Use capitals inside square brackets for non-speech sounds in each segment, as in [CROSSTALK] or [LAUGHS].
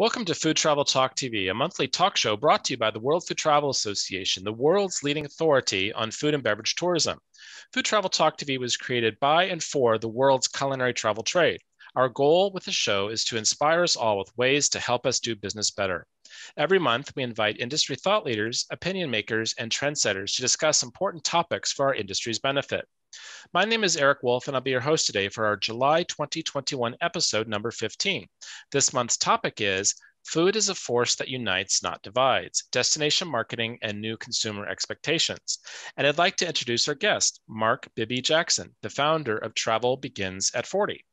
Welcome to Food Travel Talk TV, a monthly talk show brought to you by the World Food Travel Association, the world's leading authority on food and beverage tourism. Food Travel Talk TV was created by and for the world's culinary travel trade. Our goal with the show is to inspire us all with ways to help us do business better. Every month, we invite industry thought leaders, opinion makers, and trendsetters to discuss important topics for our industry's benefit. My name is Erik Wolf, and I'll be your host today for our July 2021 episode number 15. This month's topic is Food is a Force That Unites, Not Divides Destination Marketing and New Consumer Expectations. And I'd like to introduce our guest, Mark Bibby Jackson, the founder of Travel Begins at 40.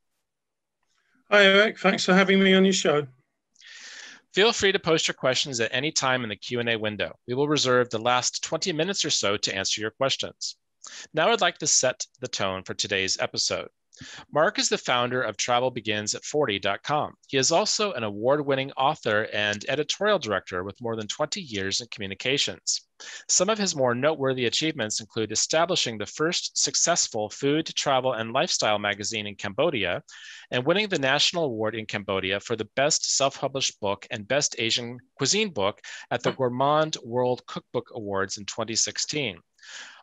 Hi, Erik. Thanks for having me on your show. Feel free to post your questions at any time in the Q&A window. We will reserve the last 20 minutes or so to answer your questions. Now I'd like to set the tone for today's episode. Mark is the founder of travelbeginsat40.com. He is also an award winning author and editorial director with more than 20 years in communications. Some of his more noteworthy achievements include establishing the first successful food, travel, and lifestyle magazine in Cambodia and winning the National Award in Cambodia for the best self published book and best Asian cuisine book at the hmm. Gourmand World Cookbook Awards in 2016.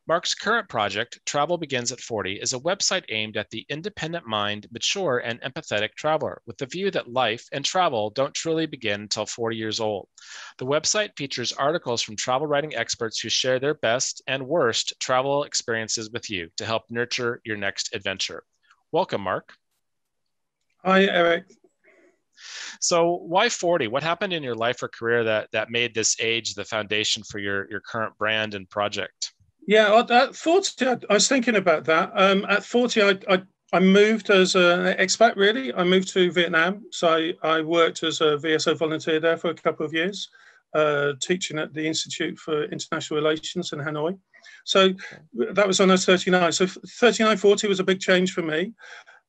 Mark's current project, Travel Begins at 40, is a website aimed at the independent mind, mature, and empathetic traveler with the view that life and travel don't truly begin until 40 years old. The website features articles from travel writing experts who share their best and worst travel experiences with you to help nurture your next adventure. Welcome, Mark. Hi, Erik. So why 40? What happened in your life or career that that made this age the foundation for your your current brand and project? Yeah, at 40, I was thinking about that. Um, at 40, I, I, I, moved as an expat, really. I moved to Vietnam. So I, I, worked as a VSO volunteer there for a couple of years, uh, teaching at the Institute for International Relations in Hanoi. So that was I was 39. So 39, 40 was a big change for me.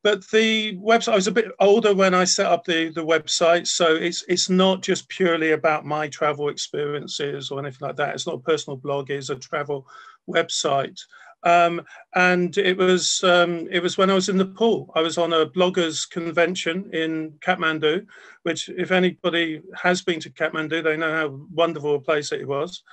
But the website, I was a bit older when I set up the, the website. So it's it's not just purely about my travel experiences or anything like that. It's not a personal blog, it's a travel website. Um, and it was um, it was when I was in Nepal. I was on a bloggers convention in Kathmandu, which if anybody has been to Kathmandu, they know how wonderful a place it was.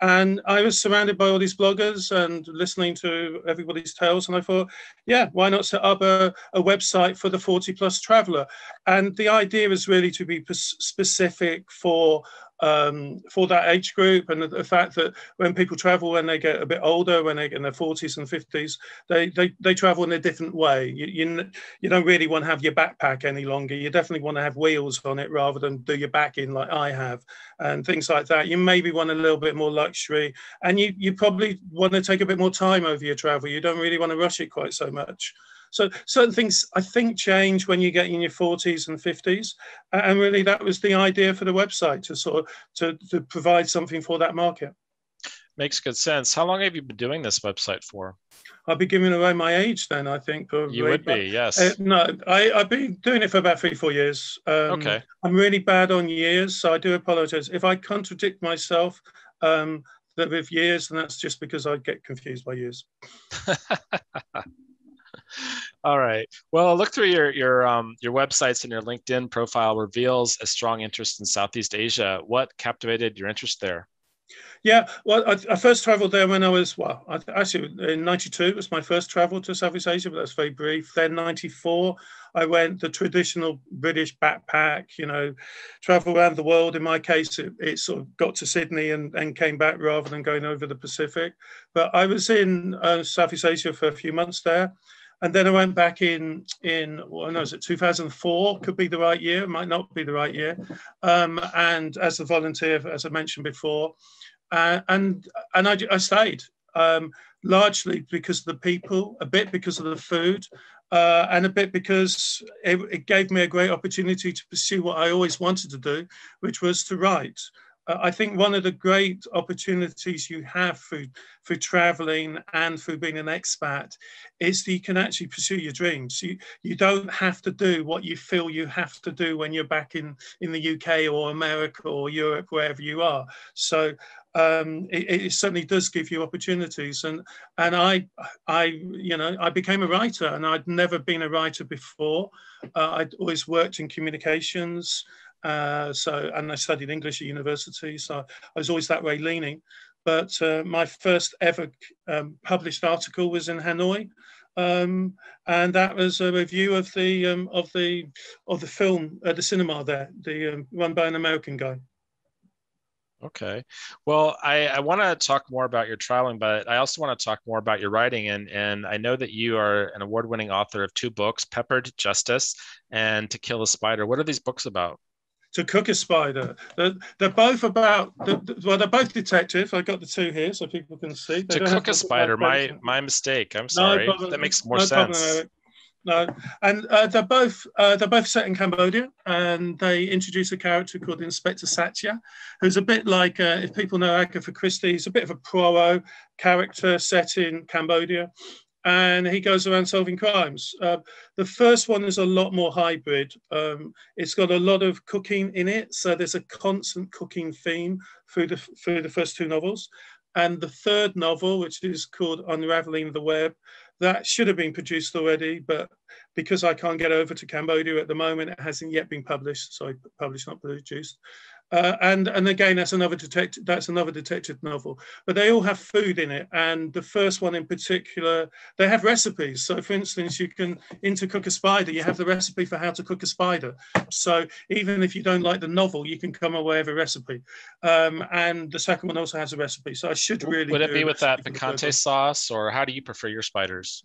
And I was surrounded by all these bloggers and listening to everybody's tales. And I thought, yeah, why not set up a, a website for the 40 plus traveler? And the idea is really to be specific for um, for that age group and the, the, fact that when people travel when they get a bit older when they get in their 40s and 50s they they, they travel in a different way. You, you, you don't really want to have your backpack any longer. You definitely want to have wheels on it rather than do your back in like i have and things like that. You maybe want a little bit more luxury and you you probably want to take a bit more time over your travel. You don't really want to rush it quite so much so certain things I think change when you get in your 40s and 50s, and really that was the idea for the website to sort of to, to provide something for that market. Makes good sense. How long have you been doing this website for? I'll be giving away my age then, I think. Probably. You would be, yes. Uh, no, I, I've been doing it for about three, four years. Um, okay. I'm really bad on years, so I do apologize. If I contradict myself um, with years, and that's just because I get confused by years. [LAUGHS] All right. Well, I look through your your um, your websites and your LinkedIn profile reveals a strong interest in Southeast Asia. What captivated your interest there? Yeah, well, I, I first travelled there when I was well, I, actually in '92 was my first travel to Southeast Asia, but that's very brief. Then '94, I went the traditional British backpack, you know, travel around the world. In my case, it, it sort of got to Sydney and, and came back rather than going over the Pacific. But I was in uh, Southeast Asia for a few months there and then I went back in in well, no, was it 2004? Could be the right year, might not be the right year. Um, and as a volunteer, as I mentioned before, uh, and and I, I stayed um, largely because of the people, a bit because of the food, uh, and a bit because it, it gave me a great opportunity to pursue what I always wanted to do, which was to write. Uh, I think one of the great opportunities you have for, for traveling and for being an expat is that you can actually pursue your dreams. You, you don't have to do what you feel you have to do when you're back in, in the UK or America or Europe, wherever you are. So um, it, it, certainly does give you opportunities. And and I I you know I became a writer, and I'd never been a writer before. Uh, I'd always worked in communications, Uh, so, and I studied English at university, so I was always that way leaning. But uh, my first ever um, published article was in Hanoi, um, and that was a review of the um, of the of the film at the cinema there, the um, run by an American guy. Okay. Well, I, I want to talk more about your traveling, but I also want to talk more about your writing. And, and I know that you are an award winning author of two books, Peppered Justice and To Kill a Spider. What are these books about? To Cook a Spider. They're, they're both about, they're, well, they're both detective. I got the two here so people can see. They to Cook a Spider, my, my mistake. I'm sorry. No that makes more no sense. Problem, no, and uh, they're both uh, they're both set in Cambodia, and they introduce a character called Inspector Satya, who's a bit like uh, if people know Agatha Christie, he's a bit of a Poirot character set in Cambodia, and he goes around solving crimes. Uh, the first one is a lot more hybrid. Um, it's got a lot of cooking in it, so there's a constant cooking theme through the through the first two novels. And the third novel, which is called Unraveling the Web, that should have been produced already, but because I can't get over to Cambodia at the moment, it hasn't yet been published. So published, not produced. Uh, and and again, that's another detective. That's another detective novel. But they all have food in it, and the first one in particular, they have recipes. So, for instance, you can into cook a spider. You have the recipe for how to cook a spider. So even if you don't like the novel, you can come away with a recipe. Um, and the second one also has a recipe. So I should really. Would it be with that picante sauce, or how do you prefer your spiders?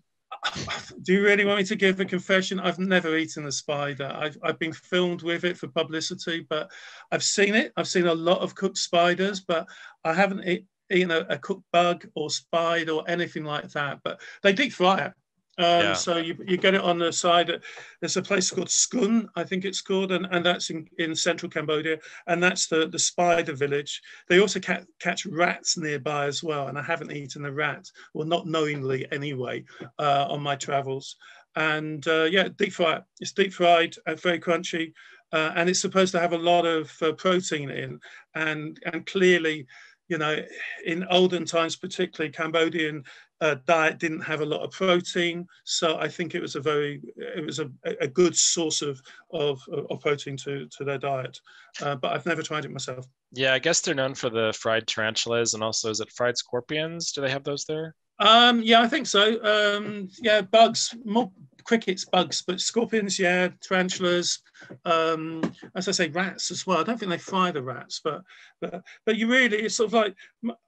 Do you really want me to give a confession? I've never eaten a spider. I've, I've been filmed with it for publicity, but I've seen it. I've seen a lot of cooked spiders, but I haven't eat, eaten a, a cooked bug or spider or anything like that. But they deep fry it. Um, yeah. So you, you get it on the side. There's a place called Skun, I think it's called, and, and that's in, in central Cambodia, and that's the, the spider village. They also ca- catch rats nearby as well, and I haven't eaten a rat, well, not knowingly anyway, uh, on my travels. And uh, yeah, deep fried. It's deep fried and very crunchy, uh, and it's supposed to have a lot of uh, protein in, and and clearly you know, in olden times, particularly Cambodian uh, diet didn't have a lot of protein, so I think it was a very it was a, a good source of, of, of protein to to their diet. Uh, but I've never tried it myself. Yeah, I guess they're known for the fried tarantulas and also is it fried scorpions? Do they have those there? Um, yeah, I think so. Um, yeah, bugs, more crickets, bugs, but scorpions, yeah, tarantulas. Um, as I say, rats as well. I don't think they fry the rats, but but but you really, it's sort of like,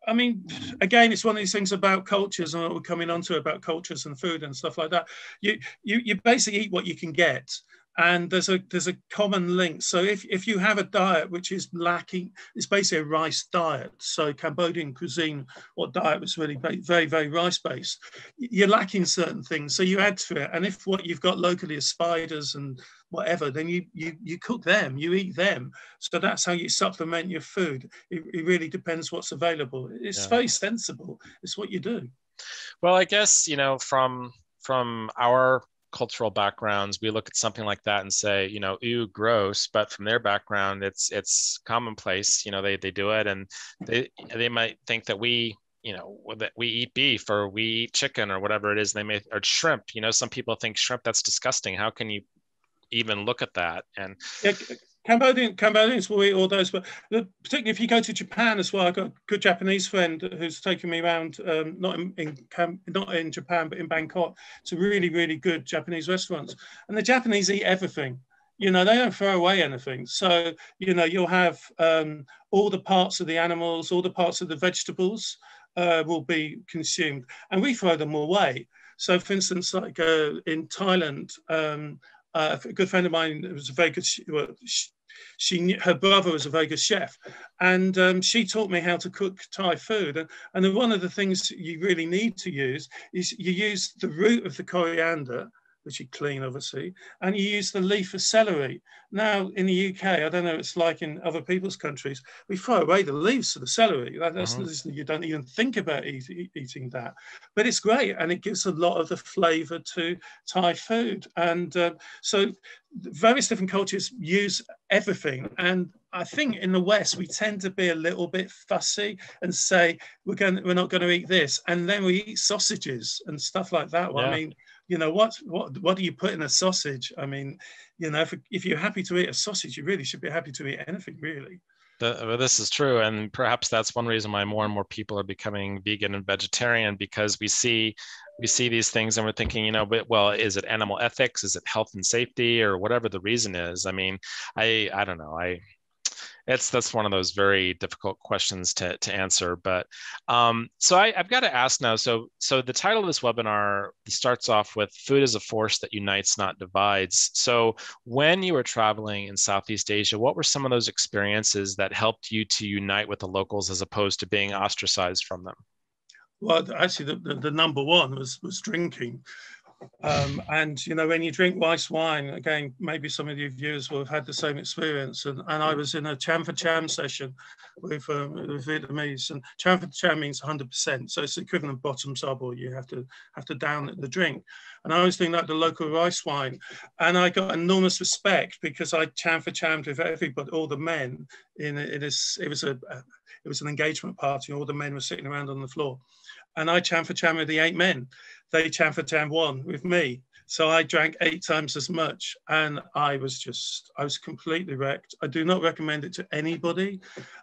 I mean, again, it's one of these things about cultures, and what we're coming on to about cultures and food and stuff like that. You you you basically eat what you can get and there's a there's a common link. So if, if you have a diet which is lacking it's basically a rice diet. So cambodian cuisine or diet was really very very rice based. You're lacking certain things. So you add to it. And if what you've got locally is spiders and whatever then you you, you cook them you eat them. So that's how you supplement your food. It, it really depends what's available. It's yeah. very sensible. It's what you do. Well i guess you know from from our cultural backgrounds, we look at something like that and say, you know, ooh, gross. But from their background, it's it's commonplace. You know, they they do it, and they they might think that we you know that we eat beef or we eat chicken or whatever it is they may or shrimp you know some people think shrimp that's disgusting how can you even look at that and Cambodian Cambodians will eat all those, but particularly if you go to Japan as well. I've got a good Japanese friend who's taken me around, um, not in, in not in Japan, but in Bangkok, to really really good Japanese restaurants. And the Japanese eat everything. You know, they don't throw away anything. So you know, you'll have um, all the parts of the animals, all the parts of the vegetables uh, will be consumed, and we throw them away. So, for instance, like uh, in Thailand. Um, uh, a good friend of mine was a very good well, her brother was a very good chef and um, she taught me how to cook thai food and, and one of the things you really need to use is you use the root of the coriander which you clean obviously, and you use the leaf of celery. Now in the UK, I don't know it's like in other people's countries, we throw away the leaves of the celery. That's, uh-huh. You don't even think about eat, eating that, but it's great and it gives a lot of the flavour to Thai food. And uh, so various different cultures use everything and I think in the West we tend to be a little bit fussy and say we're going we're not going to eat this, and then we eat sausages and stuff like that. Well, yeah. I mean, you know what what what do you put in a sausage i mean You know, if, if you're happy to eat a sausage, you really should be happy to eat anything, really. The, this is true, and perhaps that's one reason why more and more people are becoming vegan and vegetarian because we see we see these things and we're thinking, you know, but well, is it animal ethics? Is it health and safety, or whatever the reason is? I mean, I I don't know. I it's that's one of those very difficult questions to, to answer but um, so I, have got to ask now so so the title of this webinar starts off with food is a force that unites not divides. So when you were traveling in southeast asia what were some of those experiences that helped you to unite with the locals as opposed to being ostracized from them? Well actually the, the, the number one was was drinking um, and you know, when you drink rice wine, again, maybe some of your viewers will have had the same experience. And, and I was in a cham for cham session with, um, Vietnamese, and cham for cham means 100%, so it's the equivalent of bottoms up, or you have to have to down the drink. And I was doing that the local rice wine, and I got enormous respect because I cham for chammed with everybody, all the men. In it is it was a, a it was an engagement party, all the men were sitting around on the floor and I cham for cham with the eight men. They cham for cham one with me. So I drank eight times as much and I was just, I was completely wrecked. I do not recommend it to anybody.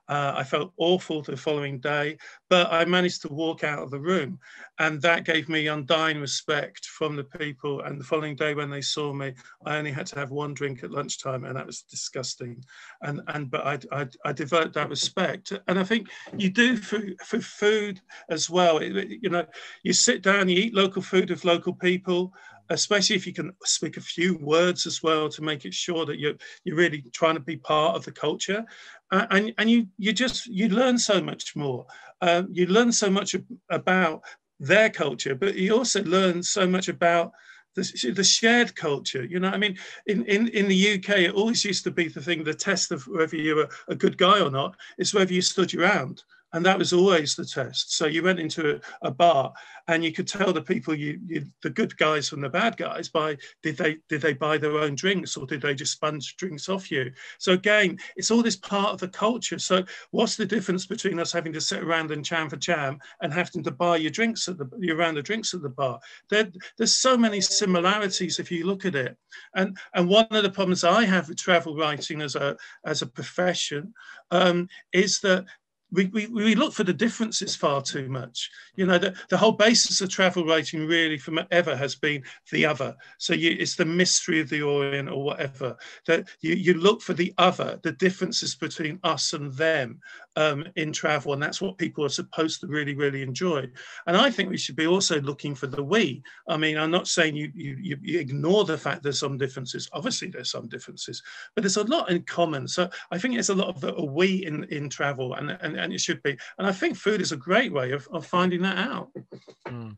Uh, I felt awful the following day, but I managed to walk out of the room. And that gave me undying respect from the people. And the following day when they saw me, I only had to have one drink at lunchtime and that was disgusting. And, and but I, I, I developed that respect. And I think you do for, for food as well. It, you know, you sit down, you eat local food with local people especially if you can speak a few words as well to make it sure that you're you're really trying to be part of the culture. Uh, and and you you just you learn so much more. Um, you learn so much about their culture but you also learn so much about the, the shared culture you know i mean? In, in in the uk it always used to be the thing the test of whether you were a good guy or not is whether you stood your and that was always the test. So you went into a, a bar, and you could tell the people you, you, the good guys from the bad guys by did they did they buy their own drinks or did they just sponge drinks off you? So again, it's all this part of the culture. So what's the difference between us having to sit around and cham for cham and having to buy your drinks at the you around the drinks at the bar? There, there's so many similarities if you look at it. And and one of the problems I have with travel writing as a as a profession um, is that we, we, look for the differences far too much. You know, the, the whole basis of travel writing really from ever has been the other. So you, it's the mystery of the Orient or whatever, that you, you look for the other, the differences between us and them um, in travel. And that's what people are supposed to really, really enjoy. And I think we should be also looking for the we. I mean, I'm not saying you, you, you ignore the fact there's some differences. Obviously, there's some differences, but there's a lot in common. So I think there's a lot of the we in, in travel and, and, and it should be. And I think food is a great way of, of finding that out. Mm.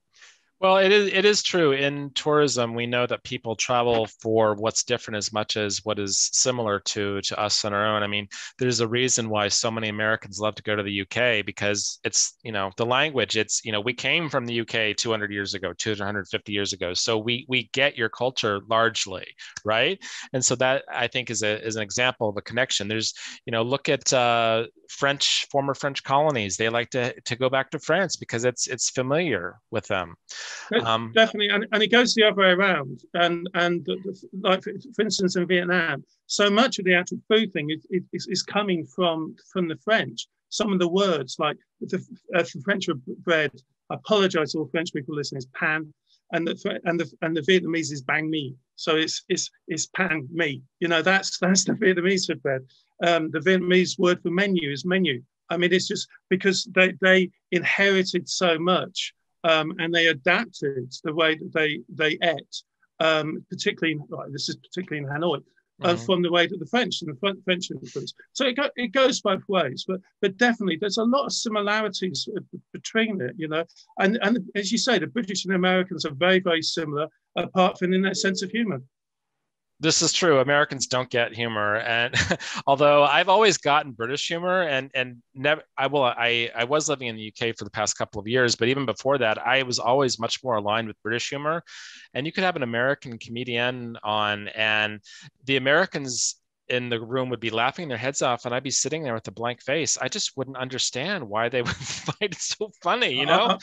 Well, it is it is true. In tourism, we know that people travel for what's different as much as what is similar to to us on our own. I mean, there's a reason why so many Americans love to go to the UK because it's you know the language. It's you know we came from the UK 200 years ago, 250 years ago, so we we get your culture largely, right? And so that I think is a is an example of a connection. There's you know look at uh, French former French colonies. They like to to go back to France because it's it's familiar with them. Um, Definitely, and, and it goes the other way around. And and like for, instance in Vietnam, so much of the actual food thing is, is, is coming from from the French. Some of the words like the, uh, French bread. I apologize to all French people listening. Is pan, and the and the and the Vietnamese is banh mi. So it's it's it's pan mi. You know that's [LAUGHS] that's the Vietnamese for bread. Um, the Vietnamese word for menu is menu. I mean, it's just because they they inherited so much um, and they adapted the way that they they ate, um, particularly this is particularly in Hanoi, uh, mm-hmm. from the way that the French and the French influence. So it, go, it goes both ways, but but definitely there's a lot of similarities between it, you know. And and as you say, the British and Americans are very very similar, apart from in their sense of humour this is true. Americans don't get humor, and [LAUGHS] although I've always gotten British humor, and and never, I will, I I was living in the UK for the past couple of years, but even before that, I was always much more aligned with British humor. And you could have an American comedian on, and the Americans in the room would be laughing their heads off and I'd be sitting there with a blank face. I just wouldn't understand why they [LAUGHS] would [LAUGHS] find it so funny, you know? Uh-huh.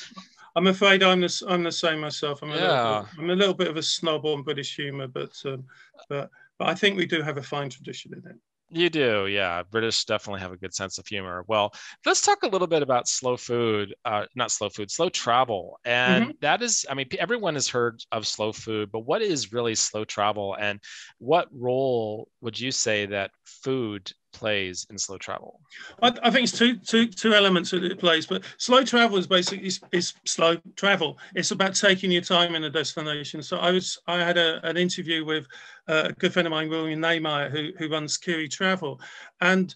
I'm afraid I'm the, I'm the same myself. I'm a, yeah. little, I'm a little bit of a snob on British humour, but um, but but I think we do have a fine tradition in it. You do, yeah. British definitely have a good sense of humor. Well, let's talk a little bit about slow food, uh, not slow food, slow travel. And mm-hmm. that is, I mean, everyone has heard of slow food, but what is really slow travel? And what role would you say that food plays in slow travel? I, I, think it's two, two, two elements that it plays, but slow travel is basically is, is, slow travel. It's about taking your time in a destination. So I was I had a, an interview with uh, a good friend of mine, William Neymeyer, who, who runs Kiri Travel, and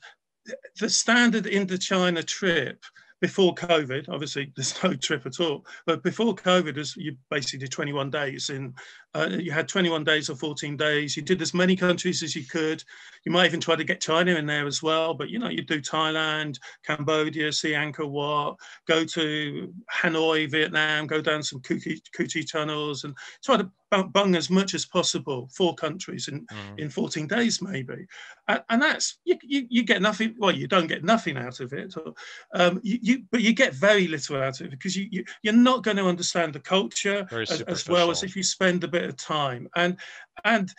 the standard Indochina trip before COVID, obviously there's no trip at all, but before COVID, as you basically did 21 days in, uh, you had 21 days or 14 days. You did as many countries as you could. You might even try to get China in there as well, but you know, you do Thailand, Cambodia, see Angkor Wat, go to Hanoi, Vietnam, go down some Cu Chi tunnels and try to bung as much as possible, four countries in, mm. in 14 days maybe. And, and that's, you, you, you, get nothing, well, you don't get nothing out of it, or, um, you, you, but you get very little out of it because you, you, you're not going to understand the culture as, as well as if you spend a bit of time and and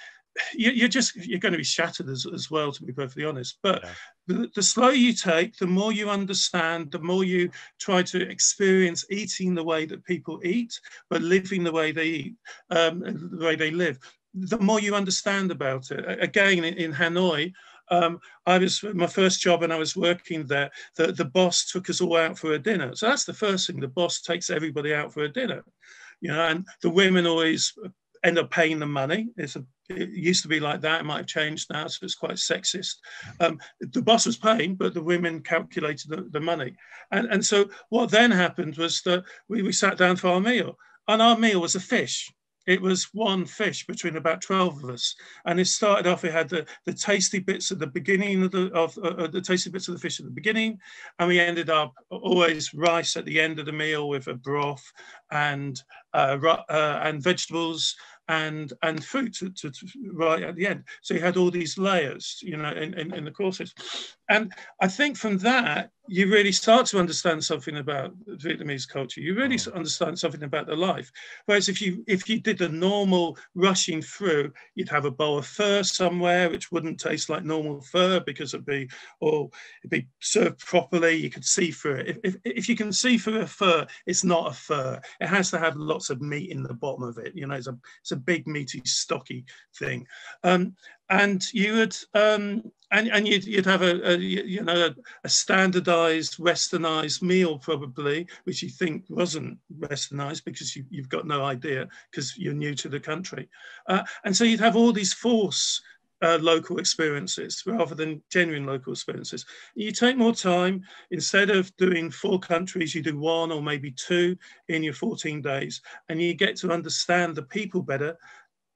you, are just you're going to be shattered as, as well to be perfectly honest but yeah. the, the slower you take the more you understand the more you try to experience eating the way that people eat but living the way they eat um, the way they live the more you understand about it again in, in hanoi um, I was my first job and I was working there. The, the boss took us all out for a dinner. So that's the first thing. The boss takes everybody out for a dinner you know, and the women always end up paying the money. It's a, it used to be like that. It might have changed now, so it's quite sexist. Um, the boss was paying, but the women calculated the, the money. And, and so what then happened was that we, we sat down for our meal, and our meal was a fish. It was one fish between about 12 of us. And it started off, it had the, the tasty bits at the beginning of the, of, uh, uh, the tasty bits of the fish at the beginning. And we ended up always rice at the end of the meal with a broth and, uh, uh, and vegetables and and fruit to, to, to, right at the end. So you had all these layers, you know, in, in, in, the courses. And I think from that, you really start to understand something about Vietnamese culture. You really mm. understand something about the life. Whereas if you if you did the normal rushing through, you'd have a bowl of pho somewhere, which wouldn't taste like normal pho because it'd be or it'd be served properly. You could see through it. If, if, if you can see through a pho, it's not a pho. It has to have lots of meat in the bottom of it. You know, it's a it's a big meaty stocky thing. Um, and you would um, and, and you'd, you'd have a, a you know a, standardized westernized meal probably which you think wasn't westernized because you, have got no idea because you're new to the country uh, and so you'd have all these force uh, local experiences rather than genuine local experiences. You take more time. Instead of doing four countries, you do one or maybe two in your 14 days, and you get to understand the people better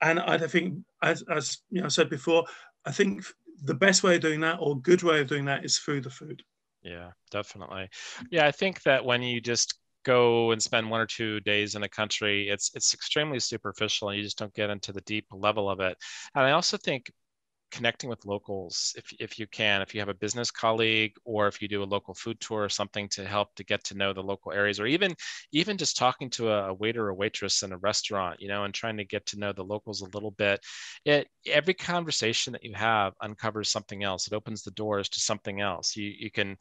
and I think, as, as you know, I said before, I think the best way of doing that or good way of doing that is through the food. Yeah, definitely. Yeah, I think that when you just go and spend one or two days in a country, it's it's extremely superficial and you just don't get into the deep level of it. And I also think connecting with locals if, if you can if you have a business colleague or if you do a local food tour or something to help to get to know the local areas or even even just talking to a, waiter or waitress in a restaurant you know and trying to get to know the locals a little bit. It every conversation that you have uncovers something else. It opens the doors to something else. You, you can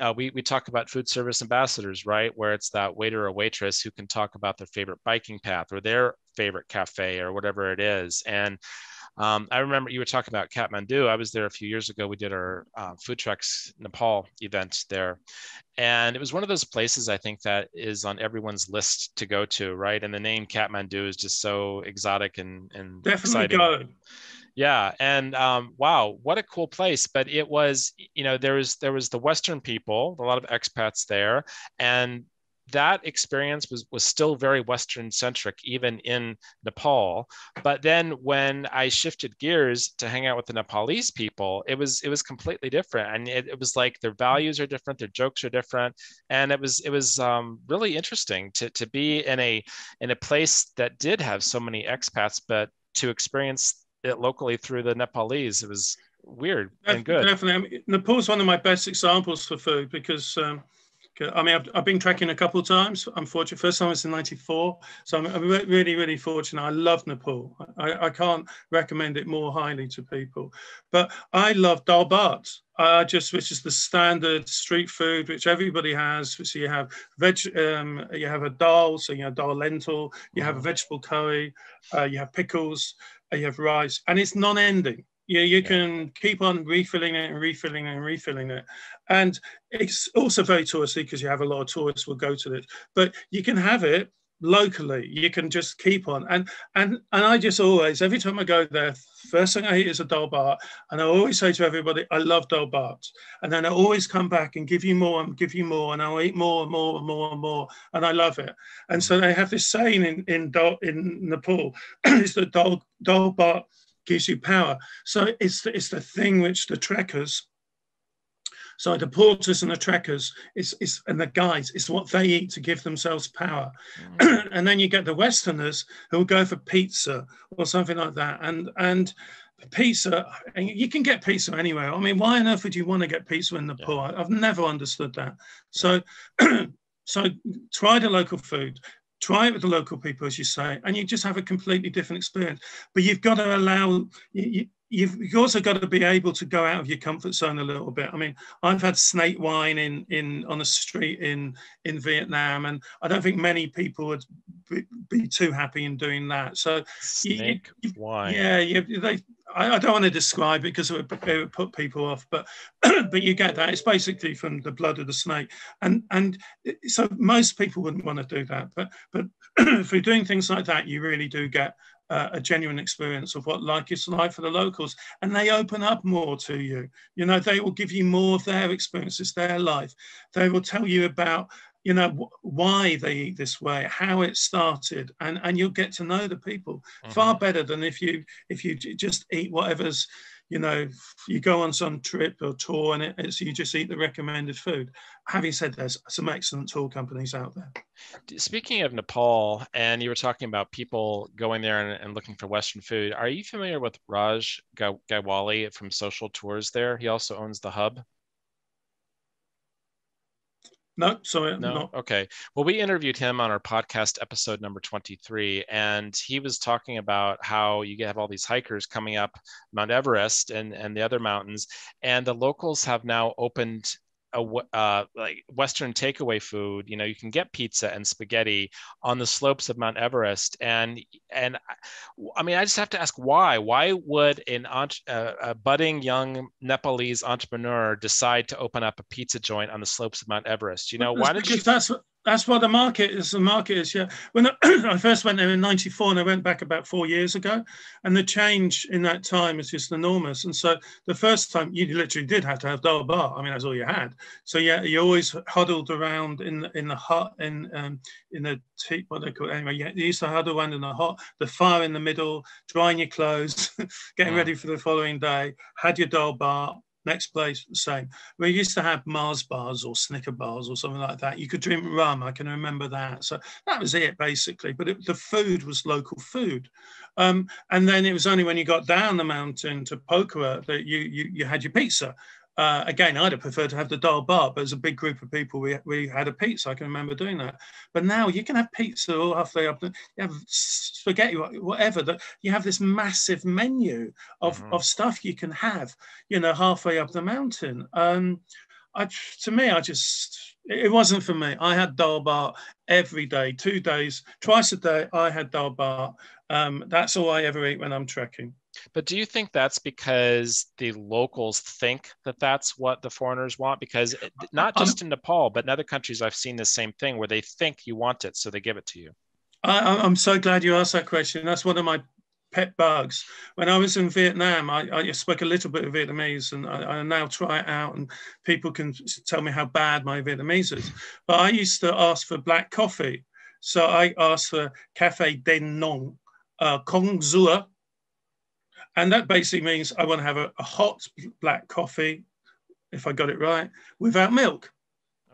uh, we, we talk about food service ambassadors right? Where it's that waiter or waitress who can talk about their favorite biking path or their favorite cafe or whatever it is. And um, I remember you were talking about Kathmandu. I was there a few years ago. We did our uh, FoodTrex Nepal event there, and it was one of those places I think that is on everyone's list to go to, right? And the name Kathmandu is just so exotic and and definitely exciting. go. Yeah, and um, wow, what a cool place! But it was, you know, there was there was the Western people, a lot of expats there, and that experience was was still very western centric even in nepal. But then when i shifted gears to hang out with the nepalese people it was it was completely different. And it, it was like their values are different their jokes are different. And it was it was um, really interesting to to be in a in a place that did have so many expats but to experience it locally through the nepalese it was weird and good. definitely. I mean, nepal's one of my best examples for food because um, I mean, I've, I've been trekking a couple of times. Unfortunately, first time was in '94, so I'm, I'm, really, really fortunate. I love Nepal. I, I, can't recommend it more highly to people. But I love dal bhat. I just, which is the standard street food which everybody has. So you have veg, um, you have a dal, so you have dal lentil, you have a mm-hmm. vegetable curry, uh, you have pickles, uh, you have rice, and it's non-ending. Yeah, you can keep on refilling it and refilling it and refilling it. And it's also very touristy because you have a lot of tourists will go to it. But you can have it locally. You can just keep on. And and and I just always, every time I go there, first thing I eat is a dal bhat. And I always say to everybody, I love dal bhat. And then I always come back and give you more and give you more. And I'll eat more and more and more and more. And I love it. And so they have this saying in in, in Nepal, [CLEARS THROAT] is that dal, dal bhat gives you power. So it's the, it's the thing which the trekkers, so the porters and the trekkers, is is and the guides, it's what they eat to give themselves power. Mm. [CLEARS THROAT] and then you get the Westerners who will go for pizza or something like that. And and pizza, and you can get pizza anywhere. I mean, why on earth would you want to get pizza in Nepal? Yeah. I've never understood that. So [CLEARS THROAT] so try the local food try it with the local people, as you say, and you just have a completely different experience. But you've got to allow, you, you've, you've also got to be able to go out of your comfort zone a little bit. I mean, I've had snake wine in, in on the street in, in Vietnam, and I don't think many people would be, be too happy in doing that. So, snake you, you, wine. Yeah, you, they, I, I, don't want to describe it because it would, it would put people off, but [CLEARS THROAT] but you get that. It's basically from the blood of the snake, and and so most people wouldn't want to do that. But but [CLEARS THROAT] if you're doing things like that, you really do get uh, a genuine experience of what life is like for the locals, and they open up more to you. You know, they will give you more of their experiences, their life. They will tell you about you know why they eat this way how it started and and you'll get to know the people mm-hmm. far better than if you if you just eat whatever's you know you go on some trip or tour and it, it's you just eat the recommended food. Having said there's some excellent tour companies out there. Speaking of nepal and you were talking about people going there and, and looking for western food are you familiar with raj gyawali from social tours there? He also owns the hub no, sorry, uh, no. Not. Okay. Well, we interviewed him on our podcast episode number 23, and he was talking about how you have all these hikers coming up Mount Everest and, and the other mountains, and the locals have now opened a uh, like Western takeaway food. You know, you can get pizza and spaghetti on the slopes of Mount Everest, and and I mean, I just have to ask why? Why would an uh, a budding young Nepalese entrepreneur decide to open up a pizza joint on the slopes of Mount Everest? You know, why did you? That's that's what the market is. The market is, yeah. When [CLEARS THROAT] I first went there in '94, and I went back about four years ago, and the change in that time is just enormous. And so the first time you literally did have to have dal bhat. I mean, that's all you had. So yeah, you always huddled around in the, in the hut in um, in the tea, what they call it. anyway. You used to huddle around in the hot, the fire in the middle, drying your clothes, [LAUGHS] getting ready for the following day. Had your dal bhat, Next place, same. We used to have Mars bars or Snicker bars or something like that. You could drink rum. I can remember that. So that was it basically. But it, the food was local food. Um, and then it was only when you got down the mountain to Pokhara that you, you, you had your pizza. Uh, again, I'd have preferred to have the dal bhat, but as a big group of people, we, we had a pizza. I can remember doing that. But now you can have pizza all halfway up. You have spaghetti, whatever. That you have this massive menu of, mm-hmm. of stuff you can have. You know, halfway up the mountain. Um, I, to me, I just it wasn't for me. I had dal bhat every day, two days, twice a day. I had dal bhat. Um, that's all I ever eat when I'm trekking. But do you think that's because the locals think that that's what the foreigners want? Because uh, not uh, um, just in Nepal, but in other countries, I've seen the same thing where they think you want it, so they give it to you. I, am so glad you asked that question. That's one of my pet bugs. When I was in Vietnam, I, I spoke a little bit of Vietnamese, and I, I, now try it out, and people can tell me how bad my Vietnamese is. But I used to ask for black coffee, so I asked for cafe den nong, uh, kong zua, and that basically means I want to have a, a hot black coffee, if I got it right, without milk.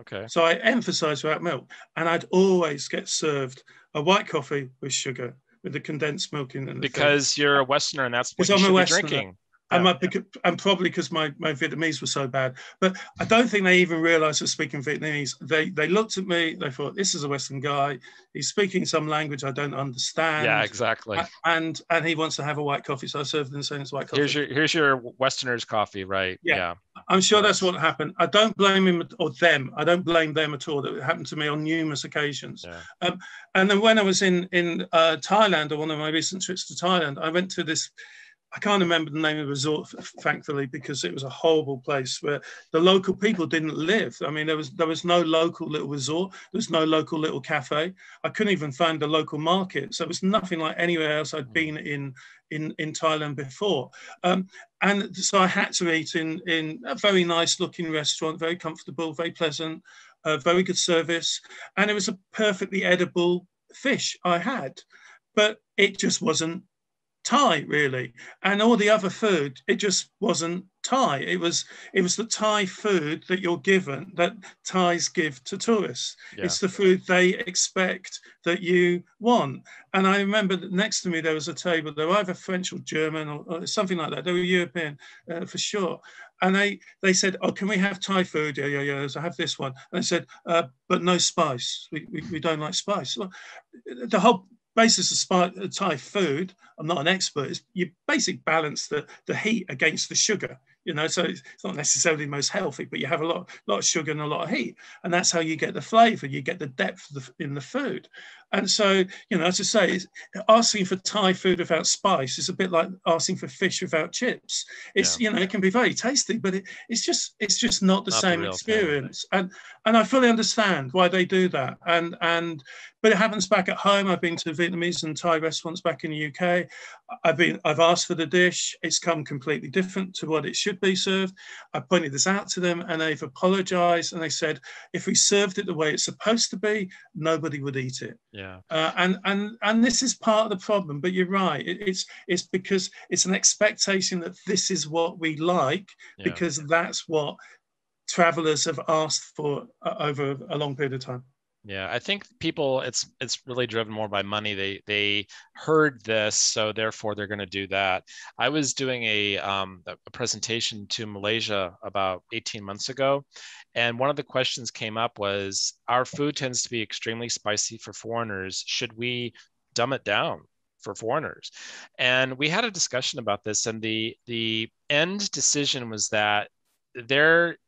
Okay. So I emphasize without milk. And I'd always get served a white coffee with sugar, with the condensed milk in it. Because thing. you're a Westerner and that's what you should be drinking. And, my, and probably because my, my Vietnamese was so bad. But I don't think they even realized I was speaking Vietnamese. They they looked at me, they thought, this is a Western guy. He's speaking some language I don't understand. Yeah, exactly. And and he wants to have a white coffee. So I served them the same as white coffee. Here's your here's your Westerner's coffee, right? Yeah. yeah. I'm sure that's what happened. I don't blame him or them. I don't blame them at all. That happened to me on numerous occasions. Yeah. Um, and then when I was in in uh, Thailand, or one of my recent trips to Thailand, I went to this I can't remember the name of the resort, thankfully, because it was a horrible place where the local people didn't live. I mean, there was there was no local little resort. There was no local little cafe. I couldn't even find a local market. So it was nothing like anywhere else I'd been in in, in Thailand before. Um, and so I had to eat in in a very nice looking restaurant, very comfortable, very pleasant, uh, very good service, and it was a perfectly edible fish I had, but it just wasn't Thai really, and all the other food it just wasn't Thai. It was it was the Thai food that you're given that Thais give to tourists. Yeah. It's the food they expect that you want. And I remember that next to me there was a table. They were either French or German or, or something like that. They were European uh, for sure. And they they said, "Oh, can we have Thai food?" Yeah, yeah, yeah. So I have this one. And I said, uh, "But no spice. We, we, we don't like spice." Well, the whole basis of uh, Thai food, I'm not an expert, is you basically balance the, the heat against the sugar you know so it's not necessarily most healthy but you have a lot lot of sugar and a lot of heat and that's how you get the flavor you get the depth in the food and so you know as i say asking for thai food without spice is a bit like asking for fish without chips it's yeah. you know it can be very tasty but it, it's just it's just not the not same experience thing. and and i fully understand why they do that and and but it happens back at home i've been to vietnamese and thai restaurants back in the uk i've been i've asked for the dish it's come completely different to what it should be served. I pointed this out to them and they've apologized and they said, if we served it the way it's supposed to be, nobody would eat it. Yeah. Uh, and, and, and this is part of the problem, but you're right. It, it's, it's because it's an expectation that this is what we like yeah. because that's what travelers have asked for uh, over a long period of time. Yeah, I think people it's it's really driven more by money. They they heard this, so therefore they're going to do that. I was doing a um, a presentation to Malaysia about 18 months ago, and one of the questions came up was our food tends to be extremely spicy for foreigners. Should we dumb it down for foreigners? And we had a discussion about this, and the the end decision was that there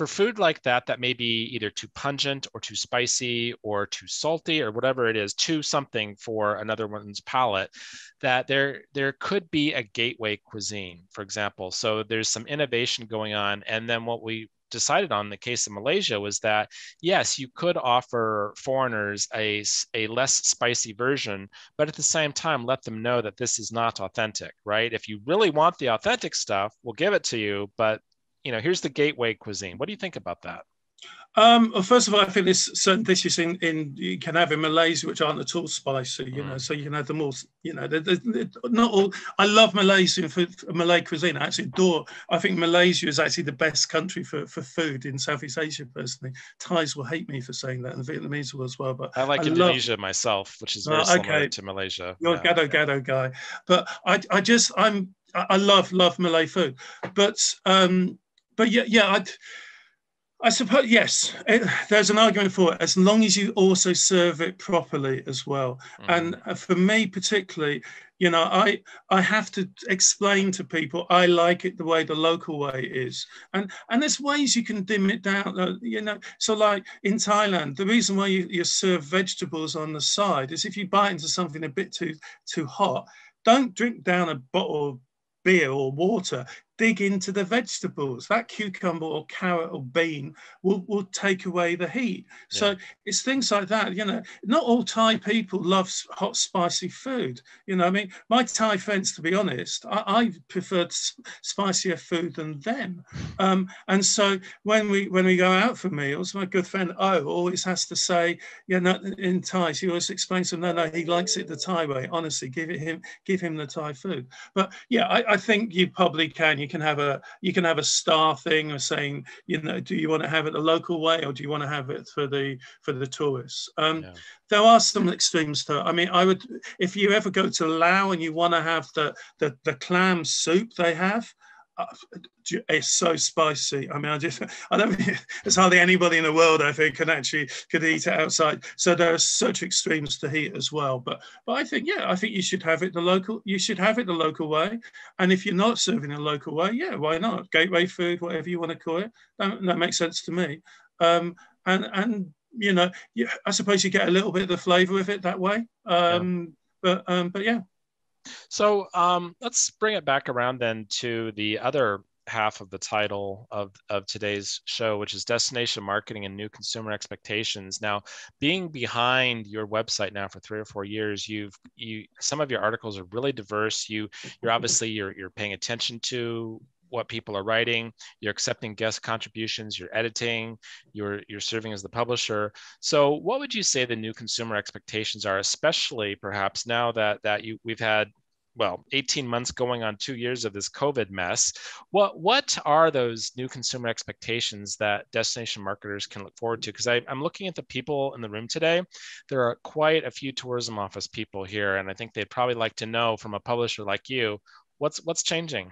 for food like that that may be either too pungent or too spicy or too salty or whatever it is too something for another one's palate that there there could be a gateway cuisine for example so there's some innovation going on and then what we decided on in the case of Malaysia was that yes, you could offer foreigners a, a less spicy version, but at the same time, let them know that this is not authentic, right? If you really want the authentic stuff, we'll give it to you, but you know, here's the gateway cuisine. What do you think about that? Um, well, first of all, I think there's certain dishes in, in you can have in Malaysia which aren't at all spicy, you mm. know, so you can have them all, you know, they're, they're not all. I love Malaysian food, Malay cuisine. I actually adore. I think Malaysia is actually the best country for, for food in Southeast Asia. Personally, Thais will hate me for saying that, and Vietnamese will as well. But I like I Indonesia love, myself, which is very uh, okay. similar to Malaysia. You're yeah. a gado gado guy, but I I just I'm I love love Malay food, but um but yeah, yeah, I, I suppose yes. It, there's an argument for it as long as you also serve it properly as well. Mm. And uh, for me particularly, you know, I I have to explain to people I like it the way the local way is, and and there's ways you can dim it down. Uh, you know, so like in Thailand, the reason why you, you serve vegetables on the side is if you bite into something a bit too too hot, don't drink down a bottle of beer or water dig into the vegetables. That cucumber or carrot or bean will, will take away the heat. So it's things like that. You know, not all Thai people love hot, spicy food. You know, I mean, my Thai friends, to be honest, I, I preferred spicier food than them. Um, and so when we when we go out for meals, my good friend O always has to say, you know, in Thai, she always explains to him, no, no, he likes it the Thai way. Honestly, give it him, give him the Thai food. But yeah, I, I think you probably can. You can have a you can have a star thing of saying, you know, do you want to have it the local way or do you want to have it for the for the tourists? Um, yeah. There are some extremes to it. I mean, I would if you ever go to Laos and you want to have the the, the clam soup they have, it's so spicy. I mean, I just, I don't, think [LAUGHS] there's hardly anybody in the world I think can actually could eat it outside. So there are such extremes to heat as well. But, but I think, yeah, I think you should have it the local, you should have it the local way. And if you're not serving a local way, yeah, why not? Gateway food, whatever you want to call it, that, that makes sense to me. Um, and, and, you know, I suppose you get a little bit of the flavor of it that way. Um, yeah. But, um, but yeah, so um, let's bring it back around then to the other half of the title of, of today's show, which is Destination Marketing and New Consumer Expectations. Now, being behind your website now for three or four years, you've you some of your articles are really diverse. You you're obviously you're you're paying attention to what people are writing you're accepting guest contributions you're editing you're you're serving as the publisher. So what would you say the new consumer expectations are especially perhaps now that that you we've had well 18 months going on two years of this covid mess? What what are those new consumer expectations that destination marketers can look forward to? Because i'm looking at the people in the room today. There are quite a few tourism office people here and i think they'd probably like to know from a publisher like you what's what's changing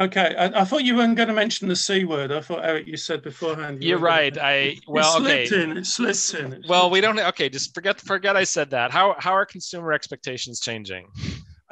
Okay, I, I, thought you weren't going to mention the c word. I thought Erik, you said beforehand. You are right. I well, okay. In, it slipped in. It well, we don't. Okay, just forget forget I said that. How how are consumer expectations changing?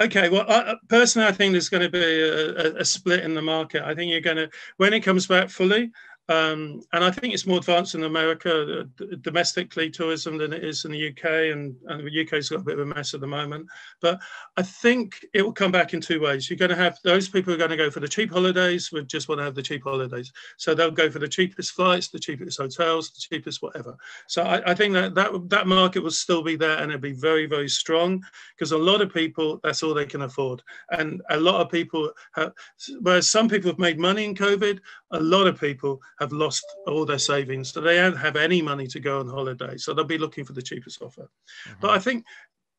Okay, well, I, personally, I think there's going to be a, a, a split in the market. I think you're going to when it comes back fully. Um, and I think it's more advanced in America uh, domestically tourism than it is in the UK, and, and the UK's got a bit of a mess at the moment. But I think it will come back in two ways. You're going to have those people who are going to go for the cheap holidays, would just want to have the cheap holidays. So they'll go for the cheapest flights, the cheapest hotels, the cheapest whatever. So I, I think that, that that market will still be there and it'll be very, very strong because a lot of people, that's all they can afford. And a lot of people have, whereas some people have made money in COVID, a lot of people have lost all their savings. So they don't have any money to go on holiday. So they'll be looking for the cheapest offer. Mm-hmm. But I think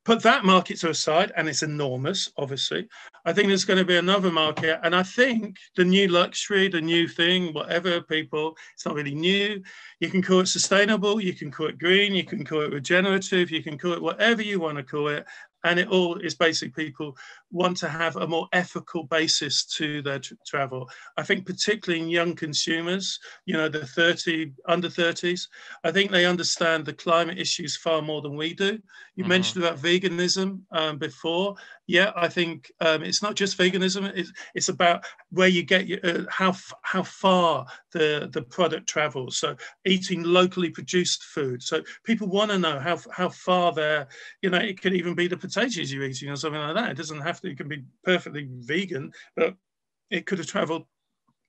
put that market to a side, and it's enormous, obviously. I think there's going to be another market. And I think the new luxury, the new thing, whatever people, it's not really new. You can call it sustainable, you can call it green, you can call it regenerative, you can call it whatever you want to call it and it all is basically people want to have a more ethical basis to their travel. I think particularly in young consumers, you know, the 30 under 30s, I think they understand the climate issues far more than we do. You mm-hmm. mentioned about veganism um, before. Yeah, I think um, it's not just veganism. It's, it's about where you get your, uh, how how far the the product travels. So eating locally produced food. So people want to know how how far they're. You know, it could even be the potatoes you're eating or something like that. It doesn't have to. It can be perfectly vegan, but it could have travelled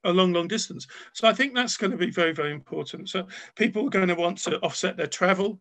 a long, long distance. So I think that's going to be very, very important. So people are going to want to offset their travel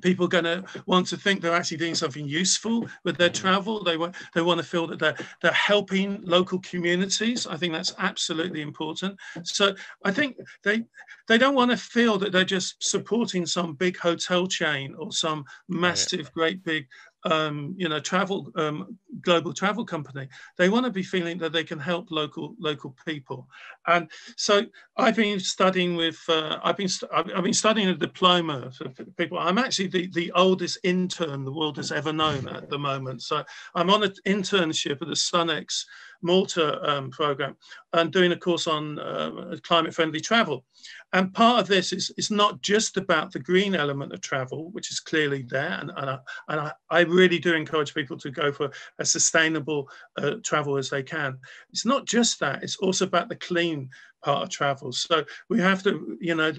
people are going to want to think they're actually doing something useful with their travel they want they want to feel that they're they're helping local communities i think that's absolutely important so i think they they don't want to feel that they're just supporting some big hotel chain or some massive great big um, you know, travel um, global travel company. They want to be feeling that they can help local local people. And so I've been studying with uh, I've been I've been studying a diploma for people. I'm actually the, the oldest intern the world has ever known at the moment. So I'm on an internship at the SUNx Malta um, program and doing a course on uh, climate friendly travel. And part of this is, is not just about the green element of travel, which is clearly there. And, and, I, and I, I really do encourage people to go for as sustainable uh, travel as they can. It's not just that, it's also about the clean part of travel. So we have to, you know,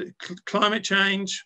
climate change,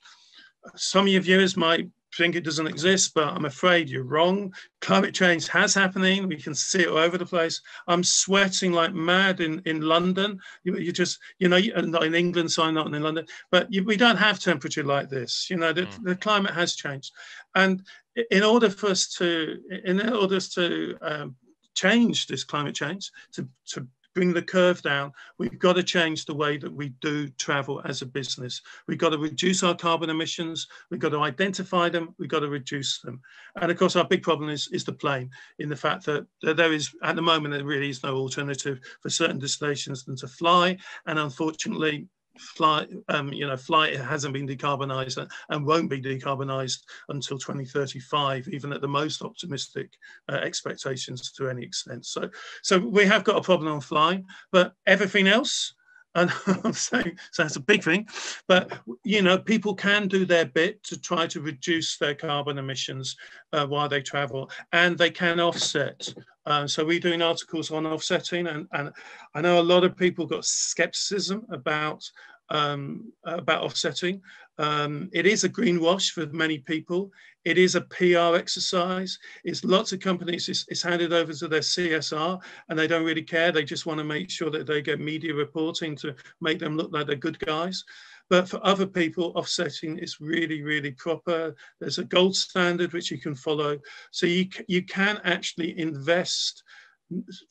some of your viewers might think it doesn't exist, but I'm afraid you're wrong. Climate change has happening. We can see it all over the place. I'm sweating like mad in, in London. You, you just, you know, not in England, so I'm not in London, but you, we don't have temperature like this. You know, the, mm. the climate has changed. And in order for us to, in order to um, change this climate change, to, to bring the curve down, we've got to change the way that we do travel as a business. We've got to reduce our carbon emissions. We've got to identify them. We've got to reduce them. And of course, our big problem is, is the plane in the fact that there is, at the moment, there really is no alternative for certain destinations than to fly. And unfortunately, flight, um, you know, flight hasn't been decarbonised and won't be decarbonised until 2035, even at the most optimistic uh, expectations to any extent. So, so we have got a problem on flying, but everything else, and [LAUGHS] I'm saying so that's a big thing, but you know, people can do their bit to try to reduce their carbon emissions uh, while they travel, and they can offset. Uh, so we're doing articles on offsetting, and, and I know a lot of people got skepticism about um, about offsetting. Um, it is a greenwash for many people. It is a PR exercise. It's lots of companies, it's, it's, handed over to their CSR and they don't really care. They just want to make sure that they get media reporting to make them look like they're good guys. But for other people, offsetting is really, really proper. There's a gold standard which you can follow. So you, you can actually invest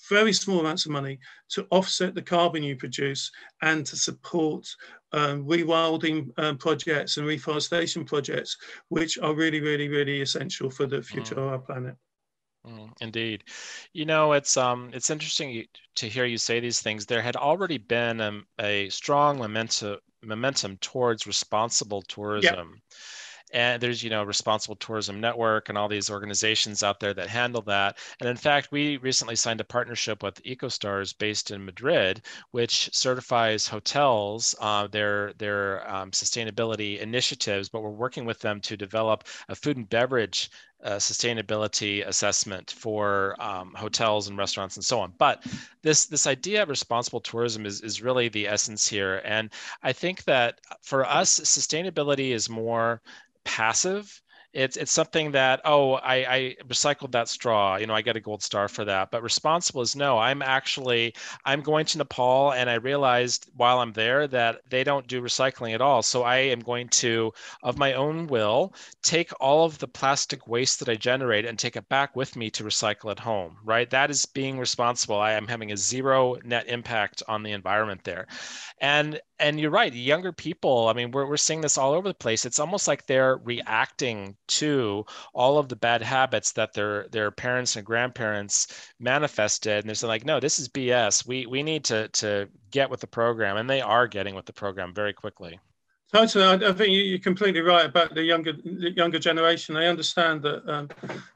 very small amounts of money to offset the carbon you produce and to support um, rewilding um, projects and reforestation projects, which are really, really, really essential for the future mm. of our planet. Mm, indeed, you know it's um it's interesting to hear you say these things. There had already been um, a strong momentum momentum towards responsible tourism. Yep and there's you know responsible tourism network and all these organizations out there that handle that and in fact we recently signed a partnership with ecostars based in madrid which certifies hotels uh, their their um, sustainability initiatives but we're working with them to develop a food and beverage uh, sustainability assessment for um, hotels and restaurants and so on. But this this idea of responsible tourism is, is really the essence here. And I think that for us, sustainability is more passive. It's it's something that oh I, I recycled that straw you know i get a gold star for that. But responsible is no i'm actually i'm going to nepal and i realized while i'm there that they don't do recycling at all. So i am going to of my own will take all of the plastic waste that i generate and take it back with me to recycle at home right? That is being responsible. I am having a zero net impact on the environment there. And and you're right younger people i mean we're, we're seeing this all over the place. It's almost like they're reacting to all of the bad habits that their their parents and grandparents manifested. And they're saying like no this is bs we we need to to get with the program. And they are getting with the program very quickly Totally, I, think you're completely right about the younger the younger generation. They understand that, um,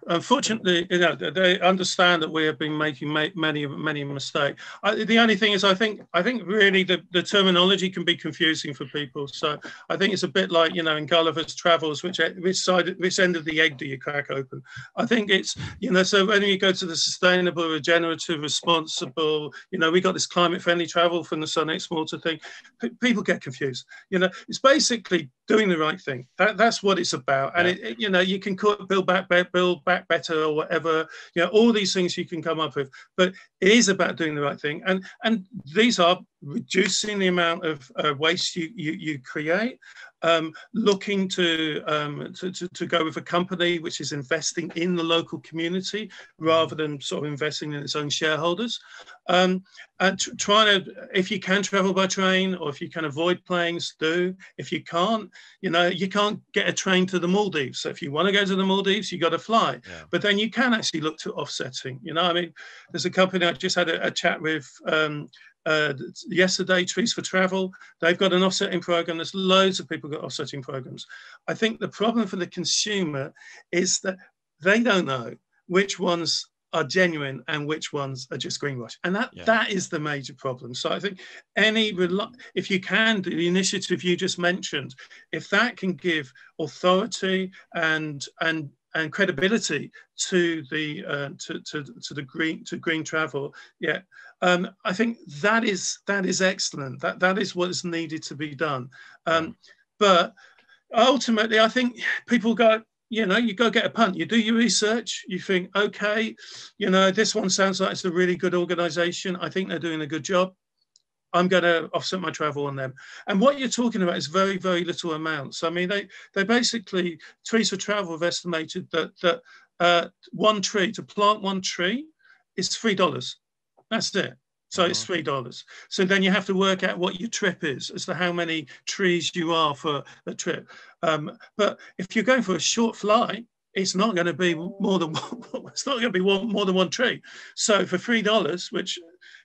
unfortunately, you know, they understand that we have been making many many mistakes. I, the only thing is, I think I think really the, the terminology can be confusing for people. So I think it's a bit like you know in Gulliver's Travels, which which side which end of the egg do you crack open? I think it's you know so when you go to the sustainable, regenerative, responsible, you know we got this climate friendly travel from the Sun Exporter thing. P- people get confused. You know it's basically doing the right thing. That, that's what it's about. And it, it, you know, you can call build back, build back better, or whatever. You know, all these things you can come up with. But it is about doing the right thing. And and these are reducing the amount of uh, waste you, you you create, um, looking to, um, to, to, to, go with a company which is investing in the local community rather than sort of investing in its own shareholders. Um, and trying to, if you can travel by train or if you can avoid planes, do. If you can't, you know, you can't get a train to the Maldives. So if you want to go to the Maldives, you got to fly. Yeah. But then you can actually look to offsetting. You know, I mean, there's a company I just had a, a chat with um, uh, yesterday, Trees for Travel, they've got an offsetting program. There's loads of people got offsetting programs. I think the problem for the consumer is that they don't know which ones are genuine and which ones are just greenwash and that yeah. that is the major problem so i think any if you can do the initiative you just mentioned if that can give authority and and and credibility to the uh, to, to, to the green to green travel yeah um, I think that is that is excellent. That that is what is needed to be done. Um, but ultimately, I think people go. You know, you go get a punt. You do your research. You think, okay, you know, this one sounds like it's a really good organisation. I think they're doing a good job. I'm going to offset my travel on them. And what you're talking about is very, very little amounts. I mean, they they basically Trees for Travel have estimated that that uh, one tree to plant one tree is three dollars. That's it. So it's uh-huh. three dollars. So then you have to work out what your trip is as to how many trees you are for a trip. Um, but if you're going for a short flight, it's not going to be more than [LAUGHS] one, it's not going to be one, more than one tree. So for three dollars, which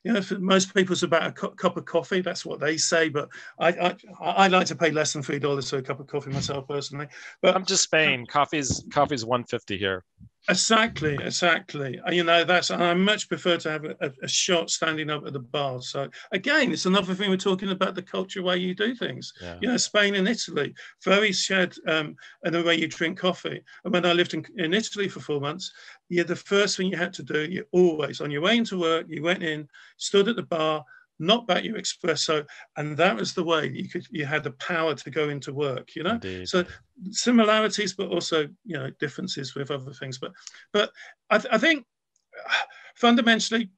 you know for most people it's about a cu- cup of coffee. That's what they say, but I I, I like to pay less than three dollars for a cup of coffee myself personally. But I'm just Spain. Coffee's coffee's one fifty here. Exactly, exactly. You know, that's I much prefer to have a, a, shot standing up at the bar. So again, it's another thing we're talking about the culture way you do things. Yeah. You know, Spain and Italy, very shared um, and the way you drink coffee. And when I lived in, in Italy for four months, yeah, the first thing you had to do, you always on your way into work, you went in, stood at the bar, not back your espresso, and that was the way you could you had the power to go into work. You know, Indeed. so similarities, but also you know differences with other things. But but I, th- I think fundamentally,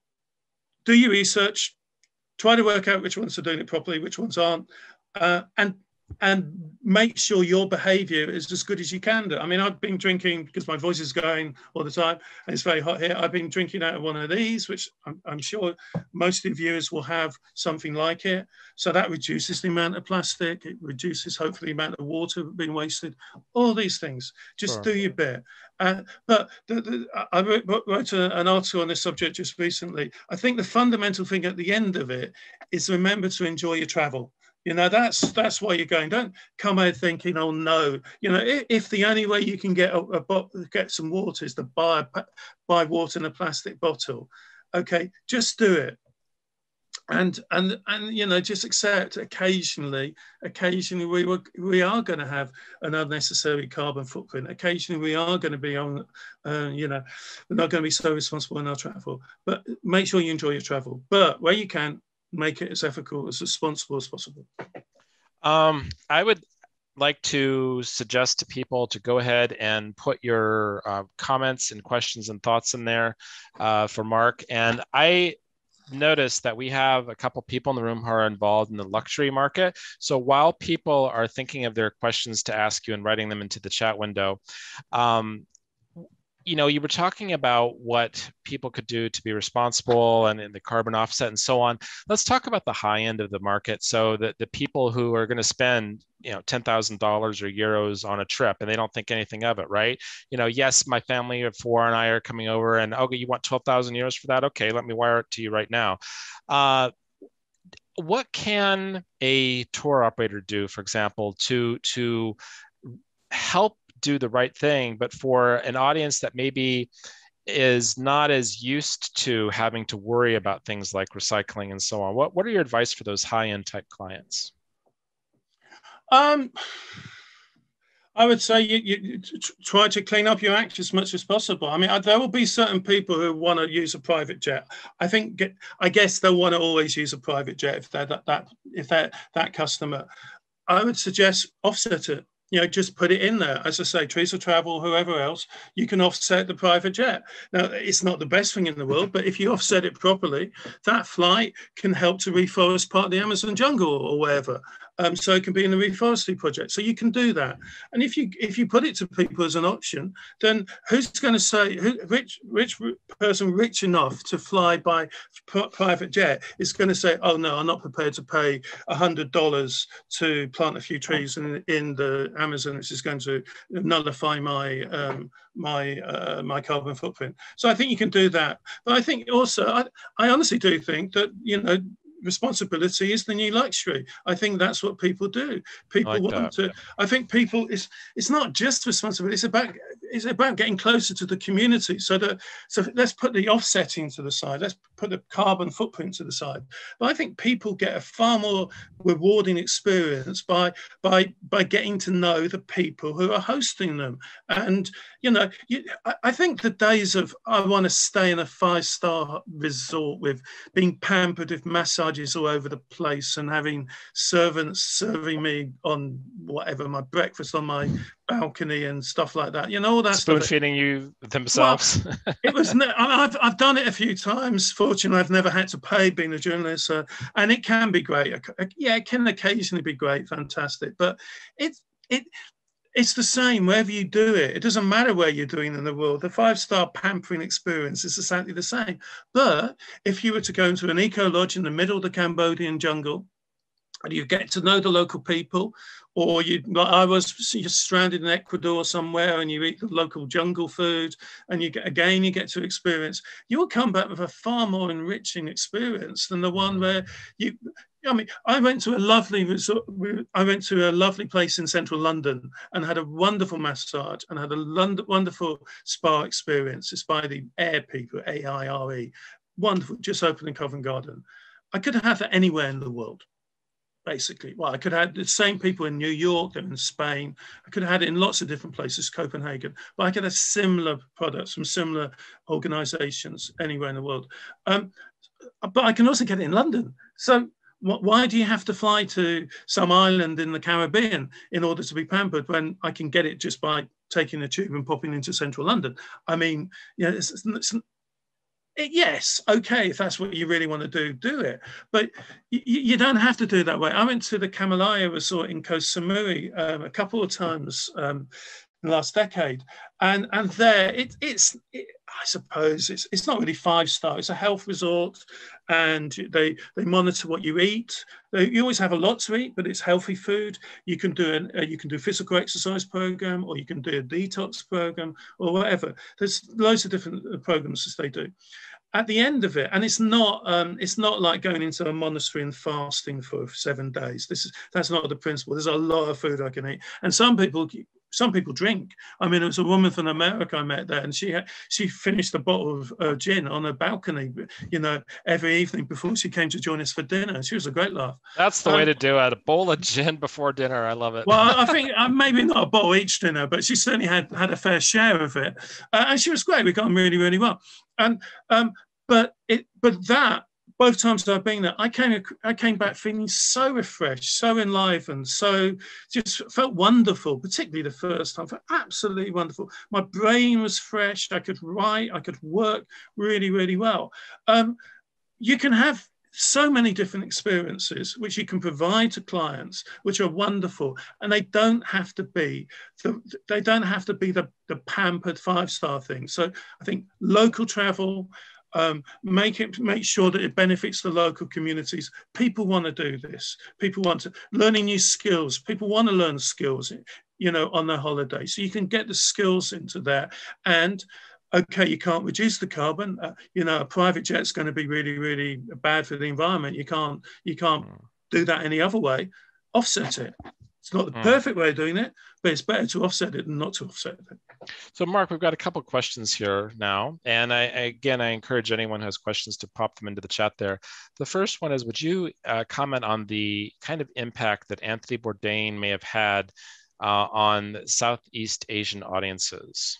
do your research, try to work out which ones are doing it properly, which ones aren't, uh, and and make sure your behavior is as good as you can do. I mean, I've been drinking because my voice is going all the time and it's very hot here. I've been drinking out of one of these, which I'm, I'm sure most of the viewers will have something like it. So that reduces the amount of plastic, it reduces hopefully the amount of water being wasted, all these things. Just sure. do your bit. Uh, but the, the, I wrote, wrote a, an article on this subject just recently. I think the fundamental thing at the end of it is remember to enjoy your travel. You know, that's that's why you're going. Don't come out thinking, oh no. You know, if, if the only way you can get a, a get some water is to buy a, buy water in a plastic bottle, okay, just do it. And and and you know, just accept occasionally, occasionally we were, we are going to have an unnecessary carbon footprint. Occasionally we are going to be on, uh, you know, we're not going to be so responsible in our travel. But make sure you enjoy your travel. But where you can, make it as ethical, as responsible as possible? Um, I would like to suggest to people to go ahead and put your uh, comments and questions and thoughts in there uh, for Mark. And I noticed that we have a couple people in the room who are involved in the luxury market. So while people are thinking of their questions to ask you and writing them into the chat window, um, you know, you were talking about what people could do to be responsible and, and, the carbon offset and so on. Let's talk about the high end of the market. So that the people who are going to spend, you know, ten thousand dollars or euros on a trip and they don't think anything of it, right? You know, yes, my family of four and I are coming over, and okay, you want twelve thousand euros for that? Okay, let me wire it to you right now. Uh, what can a tour operator do, for example, to to help do the right thing, but for an audience that maybe is not as used to having to worry about things like recycling and so on. What, what are your advice for those high end type clients? Um, I would say you, you, try to clean up your act as much as possible. I mean, there will be certain people who want to use a private jet. I think, I guess they'll want to always use a private jet if they're that, that if they're that customer. I would suggest offset it you know, just put it in there. As I say, Trees for Travel, whoever else, you can offset the private jet. Now, it's not the best thing in the world, but if you offset it properly, that flight can help to reforest part of the Amazon jungle or wherever. Um, so it can be in the reforestry project. So you can do that. And if you if you put it to people as an option, then who's going to say who rich rich person rich enough to fly by private jet is going to say, oh no, I'm not prepared to pay hundred dollars to plant a few trees in in the Amazon. This is going to nullify my um, my uh, my carbon footprint. So I think you can do that. But I think also I, I honestly do think that you know responsibility is the new luxury. I think that's what people do. People like want that. to. I think people it's it's not just responsibility. It's about it's about getting closer to the community. So that so let's put the offsetting to the side. Let's put the carbon footprint to the side. But I think people get a far more rewarding experience by by by getting to know the people who are hosting them. And you know, you, I, I think the days of I want to stay in a five star resort with being pampered with all over the place and having servants serving me on whatever my breakfast on my balcony and stuff like that. You know, all that spoon feeding you themselves. Well, it was. I've I've done it a few times. Fortunately, I've never had to pay being a journalist, uh, and it can be great. Yeah, it can occasionally be great, fantastic, but it's it it's the same wherever you do it. It doesn't matter where you're doing in the world. The five star pampering experience is exactly the same. But if you were to go into an eco lodge in the middle of the Cambodian jungle, and you get to know the local people, or you like I was just stranded in Ecuador somewhere and you eat the local jungle food and you get again you get to experience you will come back with a far more enriching experience than the one mm. where you I mean, I went to a lovely resort. I went to a lovely place in central London and had a wonderful massage and had a London, wonderful spa experience. It's by the Air people, A I R E. Wonderful, just opened in Covent Garden. I could have that anywhere in the world basically. Well, I could have the same people in New York, they're in Spain. I could have had it in lots of different places, Copenhagen, but I could have similar products from similar organizations anywhere in the world. Um, but I can also get it in London. So why do you have to fly to some island in the Caribbean in order to be pampered when I can get it just by taking a tube and popping into central London? I mean, you know, it's, it's, yes, okay, if that's what you really want to do, do it. But you, you don't have to do it that way. I went to the Kamalaya Resort in Koh Samui um, a couple of times um, in the last decade, and and there it, it's it, I suppose it's it's not really five star. It's a health resort, and they they monitor what you eat. You always have a lot to eat, but it's healthy food. You can do an uh, you can do physical exercise program, or you can do a detox program, or whatever. There's loads of different uh, programs that they do at the end of it, and it's not um, it's not like going into a monastery and fasting for seven days. This is that's not the principle. There's a lot of food I can eat, and some people some people drink. I mean, it was a woman from America I met there, and she had, she finished a bottle of uh, gin on her balcony, you know, every evening before she came to join us for dinner. She was a great laugh. That's the um, way to do it. A bowl of gin before dinner. I love it. Well, I [LAUGHS] think uh, maybe not a bottle each dinner, but she certainly had had a fair share of it, uh, and she was great. We got on really, really well. And um, but it, but that both times I've been there, I came I came back feeling so refreshed, so enlivened, so just felt wonderful. Particularly the first time, felt absolutely wonderful. My brain was fresh. I could write. I could work really, really well. Um, you can have so many different experiences which you can provide to clients which are wonderful and they don't have to be the, they don't have to be the, the pampered five star thing so i think local travel um, make it make sure that it benefits the local communities. People want to do this. People want to learning new skills. People want to learn skills, you know, on their holiday. So you can get the skills into there. And okay, you can't reduce the carbon. Uh, you know, a private jet's going to be really, really bad for the environment. You can't you can't hmm. do that any other way. Offset it. It's not the hmm. perfect way of doing it, but it's better to offset it than not to offset it. So, Mark, we've got a couple questions here now. And I, again, I encourage anyone who has questions to pop them into the chat there. The first one is Would you uh, comment on the kind of impact that Anthony Bourdain may have had uh, on Southeast Asian audiences?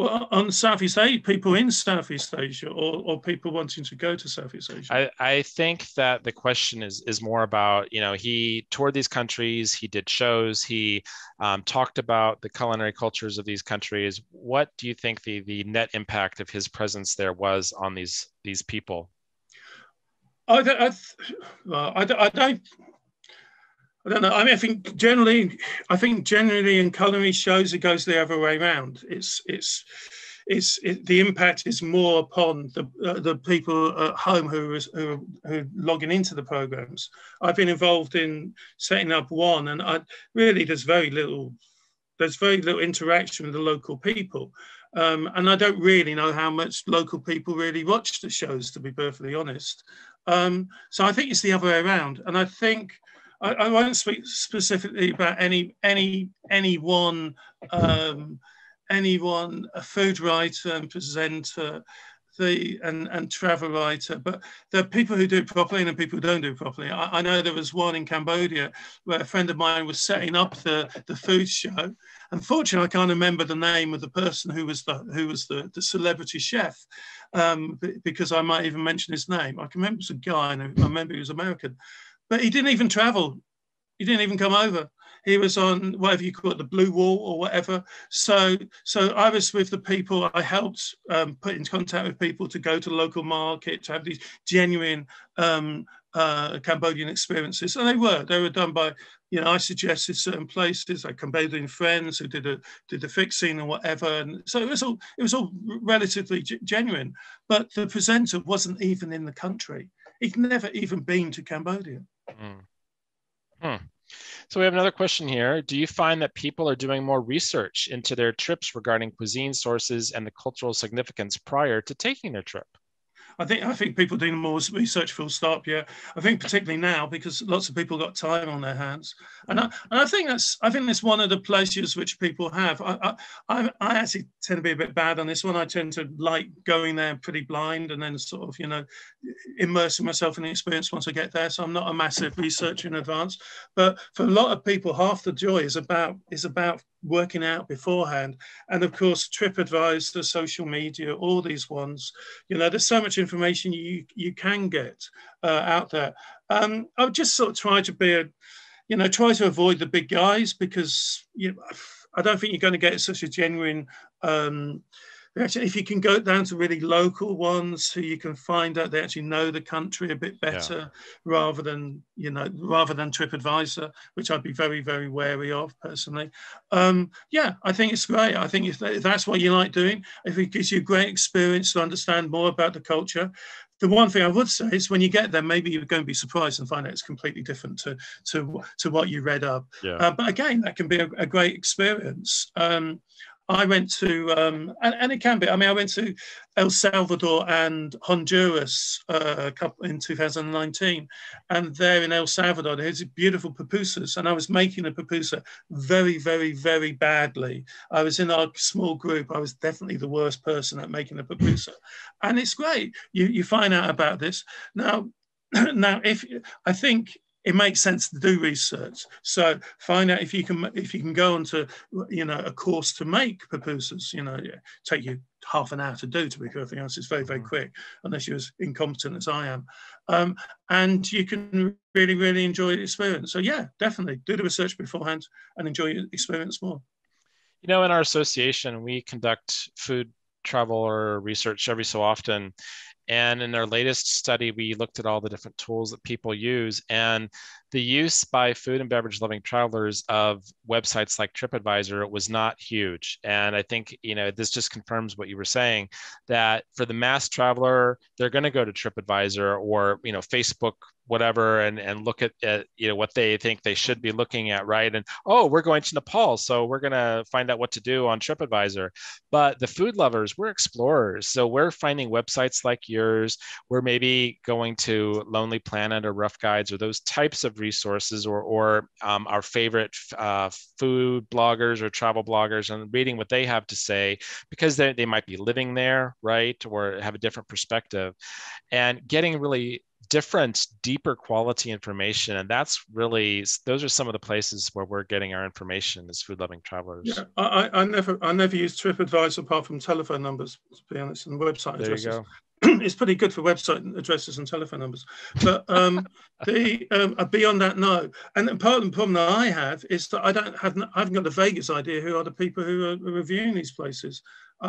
Well, on Southeast Asia, people in Southeast Asia, or, or people wanting to go to Southeast Asia. I, I think that the question is is more about you know he toured these countries, he did shows, he um, talked about the culinary cultures of these countries. What do you think the the net impact of his presence there was on these these people? I, I, well, I, I don't I don't know. I mean, I think generally, I think generally in culinary shows, it goes the other way around. It's it's it's it, the impact is more upon the uh, the people at home who is who, who are logging into the programs. I've been involved in setting up one, and I really there's very little there's very little interaction with the local people. Um, and I don't really know how much local people really watch the shows, to be perfectly honest. Um, so I think it's the other way around. And I think I, I won't speak specifically about any any any one um, anyone a food writer and presenter the and, and travel writer, but there are people who do properly and people who don't do properly. I, I, know there was one in Cambodia where a friend of mine was setting up the, the food show. Unfortunately, I can't remember the name of the person who was the who was the, the celebrity chef, um, because I might even mention his name. I can remember it was a guy, and I remember he was American. But he didn't even travel. He didn't even come over. He was on whatever you call it, the blue wall or whatever. So, so I was with the people. I helped um, put in contact with people to go to the local market to have these genuine um, uh, Cambodian experiences, and they were. They were done by you know, I suggested certain places like Cambodian friends who did a did the fixing and whatever, and so it was all it was all relatively genuine. But the presenter wasn't even in the country; he'd never even been to Cambodia. Mm. Hmm. So we have another question here. Do you find that people are doing more research into their trips regarding cuisine sources and the cultural significance prior to taking their trip? I think I think people doing more research full stop. Yeah, I think particularly now because lots of people got time on their hands, and I, and I think that's I think that's one of the pleasures which people have. I, I I actually tend to be a bit bad on this one. I tend to like going there pretty blind and then sort of you know immersing myself in the experience once I get there. So I'm not a massive researcher in advance, but for a lot of people, half the joy is about is about working out beforehand. And of course, TripAdvisor, social media, all these ones, you know, there's so much information you you can get uh, out there. Um, I would just sort of try to be a, you know, try to avoid the big guys because you know, I don't think you're going to get such a genuine um, actually, if you can go down to really local ones who you can find out they actually know the country a bit better yeah. rather than you know rather than TripAdvisor, which I'd be very very wary of personally. Um, yeah, I think it's great. I think if, that's what you like doing, if it gives you a great experience to understand more about the culture, the one thing I would say is when you get there, maybe you're going to be surprised and find out it's completely different to to to what you read up. Yeah. Uh, but again, that can be a, a great experience. Um, I went to, um, and, and, it can be. I mean, I went to El Salvador and Honduras uh, in 2019, and there in El Salvador, there's beautiful pupusas, and I was making a pupusa very, very, very badly. I was in our small group. I was definitely the worst person at making a pupusa, and it's great. You you find out about this now. [CLEARS THROAT] Now, if I think it makes sense to do research. So find out if you can if you can go onto you know a course to make pupusas. You know, take you half an hour to do. To be perfectly honest, it's very very mm-hmm. quick unless you're as incompetent as I am, um, and you can really really enjoy the experience. So yeah, definitely do the research beforehand and enjoy your experience more. You know, in our association, we conduct food travel or research every so often and in our latest study, we looked at all the different tools that people use. And the use by food and beverage loving travelers of websites like TripAdvisor was not huge. And I think, you know, this just confirms what you were saying that for the mass traveler, they're going to go to TripAdvisor or, you know, Facebook whatever and and look at, at you know what they think they should be looking at right? And oh we're going to nepal so we're going to find out what to do on tripadvisor. But the food lovers we're explorers. So we're finding websites like yours. We're maybe going to lonely planet or rough guides or those types of resources or or um, our favorite uh, food bloggers or travel bloggers and reading what they have to say because they, they might be living there right or have a different perspective and getting really different, deeper quality information. And that's really those are some of the places where we're getting our information as food loving travelers. Yeah, I, I never I never use TripAdvisor apart from telephone numbers, to be honest, and website there addresses. [CLEARS THROAT] It's pretty good for website addresses and telephone numbers. But um, [LAUGHS] the um, uh, beyond that, no. And part of the problem that I have is that I don't have I haven't got the vaguest idea who are the people who are reviewing these places.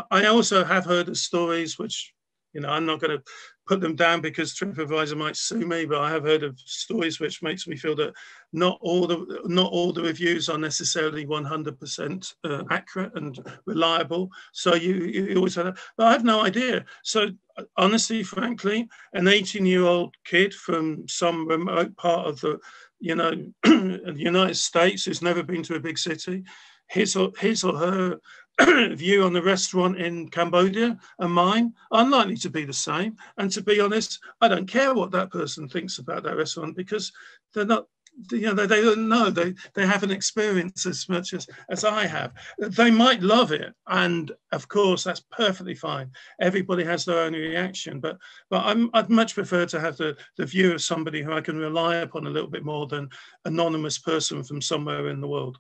I also have heard of stories which you know, I'm not going to put them down because TripAdvisor might sue me, but I have heard of stories which makes me feel that not all the not all the reviews are necessarily 100% uh, accurate and reliable. So you, you always have that. But I have no idea. So honestly, frankly, an 18 year old kid from some remote part of the, you know, [CLEARS THROAT] the United States who's never been to a big city, his or his or her [CLEARS THROAT] view on the restaurant in Cambodia and mine are unlikely to be the same. And to be honest, I don't care what that person thinks about that restaurant because they're not, you know, they, they don't know, they, they haven't experienced as much as, as I have. They might love it. And of course, that's perfectly fine. Everybody has their own reaction. But, but I'm, I'd much prefer to have the, the view of somebody who I can rely upon a little bit more than anonymous person from somewhere in the world.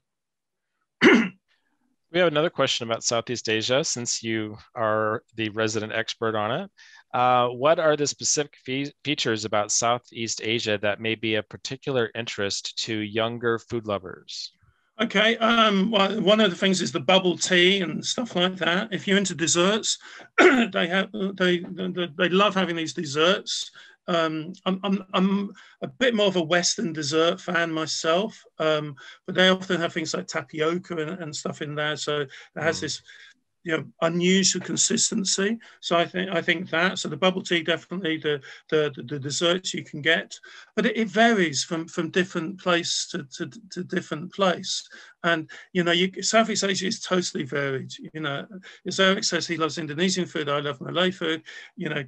We have another question about Southeast Asia since you are the resident expert on it. Uh, what are the specific fe- features about Southeast Asia that may be of particular interest to younger food lovers? Okay, um, well, one of the things is the bubble tea and stuff like that. If you're into desserts, [CLEARS THROAT] they have they, they, they love having these desserts Um, I'm, I'm, I'm a bit more of a Western dessert fan myself, um, but they often have things like tapioca and, and stuff in there. So it has mm. this you know unusual consistency so i think i think that so the bubble tea definitely the the, the, the desserts you can get but it, it, varies from from different place to, to, to different place and you know you southeast asia is totally varied you know as Erik says he loves indonesian food i love malay food you know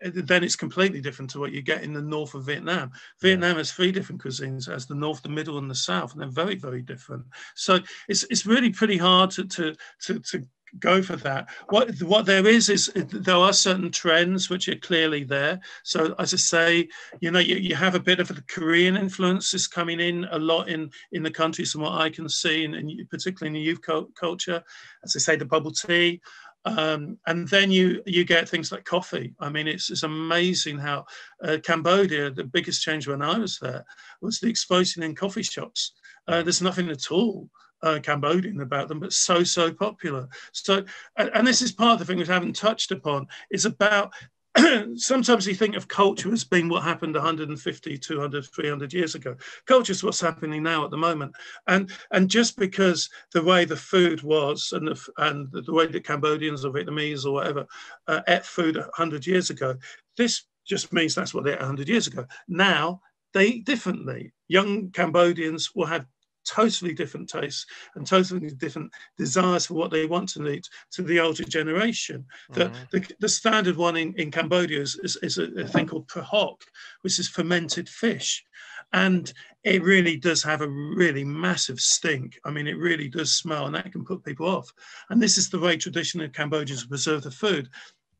then it's completely different to what you get in the north of Vietnam. Vietnam has three different cuisines, as the north, the middle, and the south, and they're very, very different. So it's it's really pretty hard to to to, to go for that. What what there is is there are certain trends which are clearly there. So as I say, you know, you, you have a bit of the Korean influences coming in a lot in in the countries from what I can see, and, and particularly in the youth culture. As I say, the bubble tea. Um, and then you you get things like coffee. I mean, it's, it's amazing how uh, Cambodia, the biggest change when I was there, was the explosion in coffee shops. Uh, there's nothing at all uh, Cambodian about them, but so, so popular. So, and, and this is part of the thing which I haven't touched upon, is about [CLEARS THROAT] sometimes you think of culture as being what happened 150 200 300 years ago. Culture is what's happening now at the moment. And and just because the way the food was and the, and the way that cambodians or vietnamese or whatever uh, ate food 100 years ago this just means that's what they ate 100 years ago. Now they eat differently. Young cambodians will have totally different tastes and totally different desires for what they want to eat to the older generation. The, mm-hmm. the, the, standard one in, in Cambodia is, is, is a, a, thing called prahok, which is fermented fish. And it really does have a really massive stink. I mean, it really does smell, and that can put people off. And this is the way traditional Cambodians preserve the food.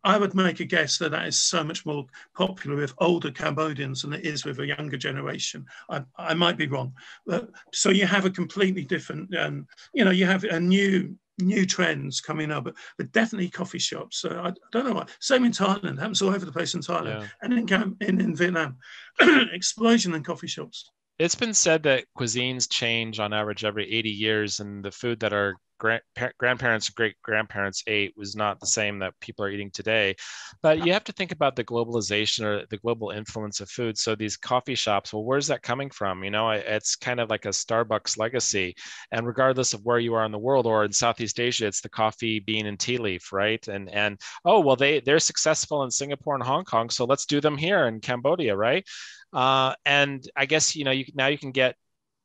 I would make a guess that that is so much more popular with older Cambodians than it is with a younger generation. I, I might be wrong. But, so you have a completely different, um, you know, you have a new new trends coming up, but, but definitely coffee shops. So I, I, don't know why. Same in Thailand, happens all over the place in Thailand yeah. and in, in, in Vietnam. [CLEARS THROAT] Explosion in coffee shops. It's been said that cuisines change on average every 80 years, and the food that our grand, grandparents, great grandparents ate was not the same that people are eating today. But you have to think about the globalization or the global influence of food. So these coffee shops, well, where's that coming from? You know, it's kind of like a Starbucks legacy. And regardless of where you are in the world or in Southeast Asia, it's the coffee bean and tea leaf, right? And and oh well, they they're successful in Singapore and Hong Kong, so let's do them here in Cambodia, right? Uh, and I guess you know you now you can get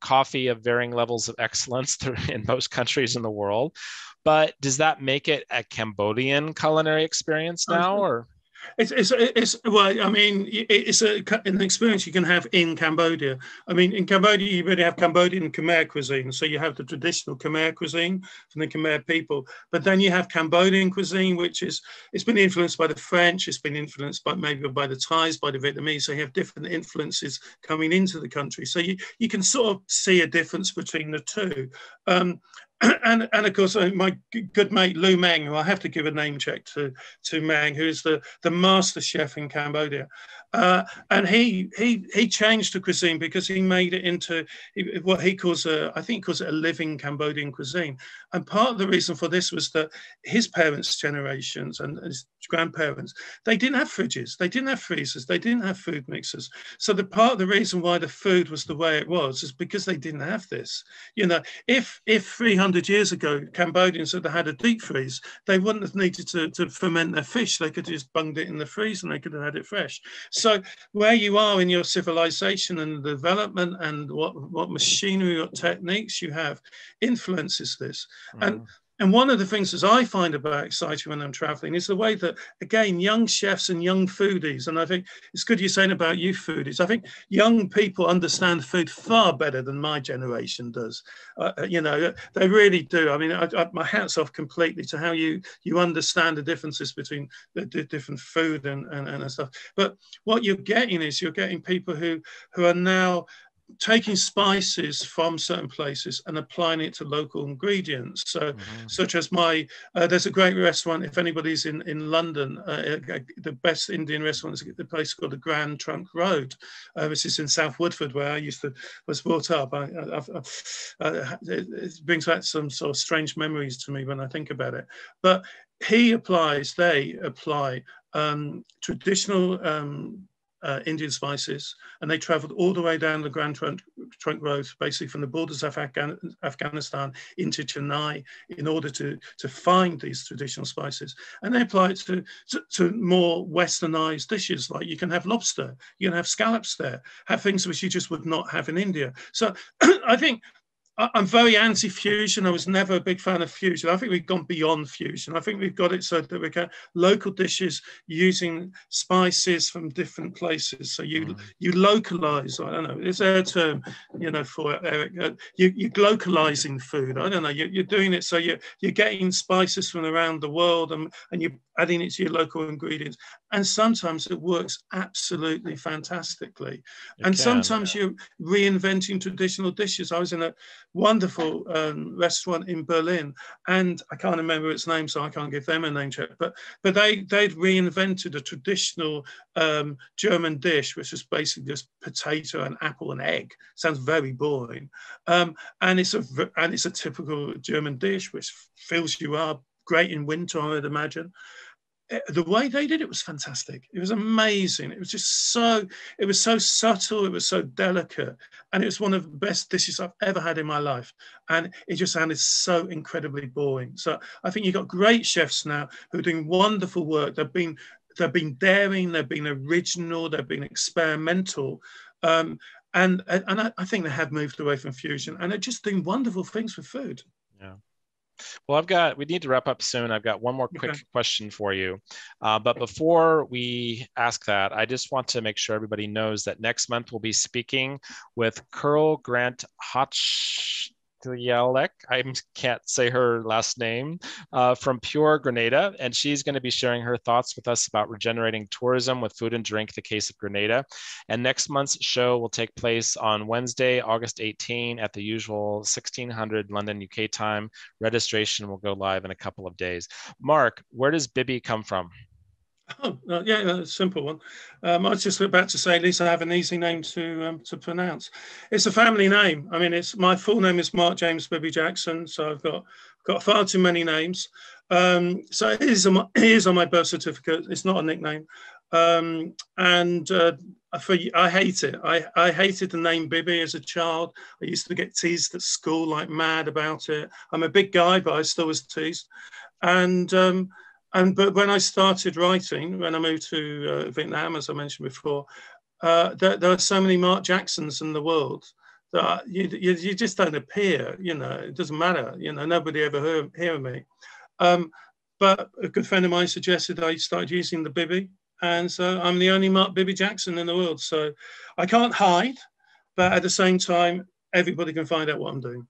coffee of varying levels of excellence [LAUGHS] in most countries in the world. But does that make it a Cambodian culinary experience now, or? It's, it's, it's well, I mean, it's a, an experience you can have in Cambodia. I mean, in Cambodia, you really have Cambodian Khmer cuisine. So you have the traditional Khmer cuisine from the Khmer people, but then you have Cambodian cuisine, which is, it's been influenced by the French, it's been influenced by maybe by the Thais, by the Vietnamese. So you have different influences coming into the country. So you, you can sort of see a difference between the two. Um, [CLEARS THROAT] and and of course uh, my good mate Luu Meng, who I have to give a name check to to Meng, who is the the master chef in Cambodia, uh, and he he he changed the cuisine because he made it into what he calls a I think he calls it a living Cambodian cuisine. And part of the reason for this was that his parents' generations and his grandparents they didn't have fridges, they didn't have freezers, they didn't have food mixers. So the part of the reason why the food was the way it was is because they didn't have this. You know, if if 300 years ago Cambodians had had a deep freeze, they wouldn't have needed to, to ferment their fish. They could have just bunged it in the freezer and they could have had it fresh. Where you are in your civilization and development and what, what machinery or techniques you have influences this. Mm. And and one of the things that I find about exciting when I'm traveling is the way that, again, young chefs and young foodies, and I think it's good you're saying about youth foodies. I think young people understand food far better than my generation does. Uh, uh you know, they really do. I mean, I, I, my hat's off completely to how you you understand the differences between the, different food and, and, and stuff. But what you're getting is you're getting people who who are now taking spices from certain places and applying it to local ingredients. So, mm-hmm. such as my, uh, there's a great restaurant. If anybody's in in London, uh, uh the best Indian restaurant is the place called the Grand Trunk Road, uh, which is in South Woodford, where I used to was brought up. I, I, I, uh, it brings back some sort of strange memories to me when I think about it. But he applies, they apply um, traditional um, uh, Indian spices, and they traveled all the way down the Grand Trunk, Trunk Road, basically from the borders of Afghan, Afghanistan into Chennai, in order to, to find these traditional spices. And they apply it to, to, to, more westernized dishes, like you can have lobster, you can have scallops there, have things which you just would not have in India. So [CLEARS THROAT] I think I'm very anti-fusion. I was never a big fan of fusion. I think we've gone beyond fusion. I think we've got it so that we can local dishes using spices from different places. So you mm. you localize. I don't know. Is there a term, you know, for it, Erik? Uh, you you're localizing food. I don't know. You, you're doing it so you you're getting spices from around the world and and you're adding it to your local ingredients. And sometimes it works absolutely fantastically. It and can, sometimes yeah. you're reinventing traditional dishes. I was in a wonderful um, restaurant in Berlin, and I can't remember its name, so I can't give them a name check. But but they they'd reinvented a traditional um, German dish, which is basically just potato and apple and egg. Sounds very boring, um, and it's a and it's a typical German dish which fills you up. Great in winter, I would imagine. Eh, the way they did it was fantastic. It was amazing. It was just so, it was so subtle. It was so delicate. And it was one of the best dishes I've ever had in my life. And it just sounded so incredibly boring. So I think you've got great chefs now who are doing wonderful work. They've been, they've been daring, they've been original, they've been experimental. Um, and and I, I think they have moved away from fusion and they're just doing wonderful things with food. Well, I've got, we need to wrap up soon. I've got one more quick okay. question for you. Uh, but before we ask that, I just want to make sure everybody knows that next month we'll be speaking with Curl Grant Hotch. Yalek, I can't say her last name, uh, from Pure Grenada. And she's going to be sharing her thoughts with us about regenerating tourism with food and drink, the case of Grenada. And next month's show will take place on Wednesday, August 18 at the usual 1600 London, UK time. Registration will go live in a couple of days. Mark, where does Bibby come from? Oh, uh, yeah, a simple one. Um, I was just about to say, at least I have an easy name to um, to pronounce. It's a family name. I mean, it's my full name is Mark James Bibby Jackson, so I've got got far too many names. Um, so it is, on my, it is on my birth certificate. It's not a nickname, um, and uh, for, I hate it. I, I hated the name Bibby as a child. I used to get teased at school like mad about it. I'm a big guy, but I still was teased, and um, and but when I started writing, when I moved to uh, Vietnam, as I mentioned before, uh, there, there, are so many Mark Jacksons in the world that you, you, you, just don't appear. You know, it doesn't matter. You know, nobody ever heard hear me. Um, but a good friend of mine suggested I start using the Bibby, and so I'm the only Mark Bibby Jackson in the world. So I can't hide, but at the same time, everybody can find out what I'm doing.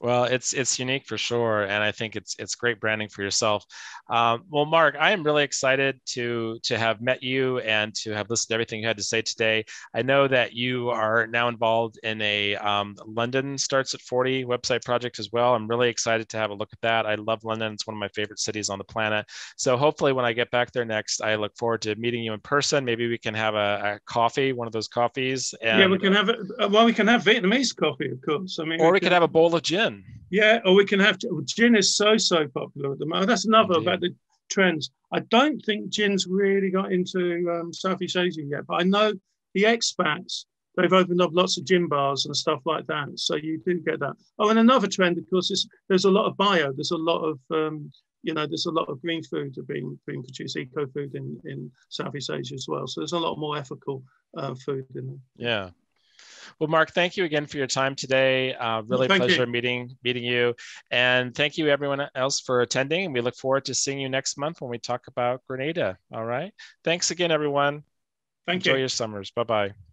Well, it's it's unique for sure, and I think it's it's great branding for yourself. Um, well, Mark, I am really excited to to have met you and to have listened to everything you had to say today. I know that you are now involved in a um, London starts at 40 website project as well. I'm really excited to have a look at that. I love London; it's one of my favorite cities on the planet. So hopefully, when I get back there next, I look forward to meeting you in person. Maybe we can have a, a coffee, one of those coffees. And, yeah, we can have it. Well, we can have Vietnamese coffee, of course. I mean, or we, we can have a bowl of gin gin. Yeah, or we can have gin is so so popular at the moment. That's another about the trends. I don't think gin's really got into um, Southeast Asia yet, but I know the expats they've opened up lots of gin bars and stuff like that. So you do get that. Oh, and another trend, of course, is there's a lot of bio. There's a lot of um, you know, there's a lot of green food being being produced, eco food in in Southeast Asia as well. So there's a lot more ethical uh, food in there. Yeah, well, Mark, thank you again for your time today. Uh, really thank pleasure you. meeting meeting you, and thank you everyone else for attending. We look forward to seeing you next month when we talk about Grenada. All right. Thanks again, everyone. Thank you. Enjoy you. your summers. Bye bye.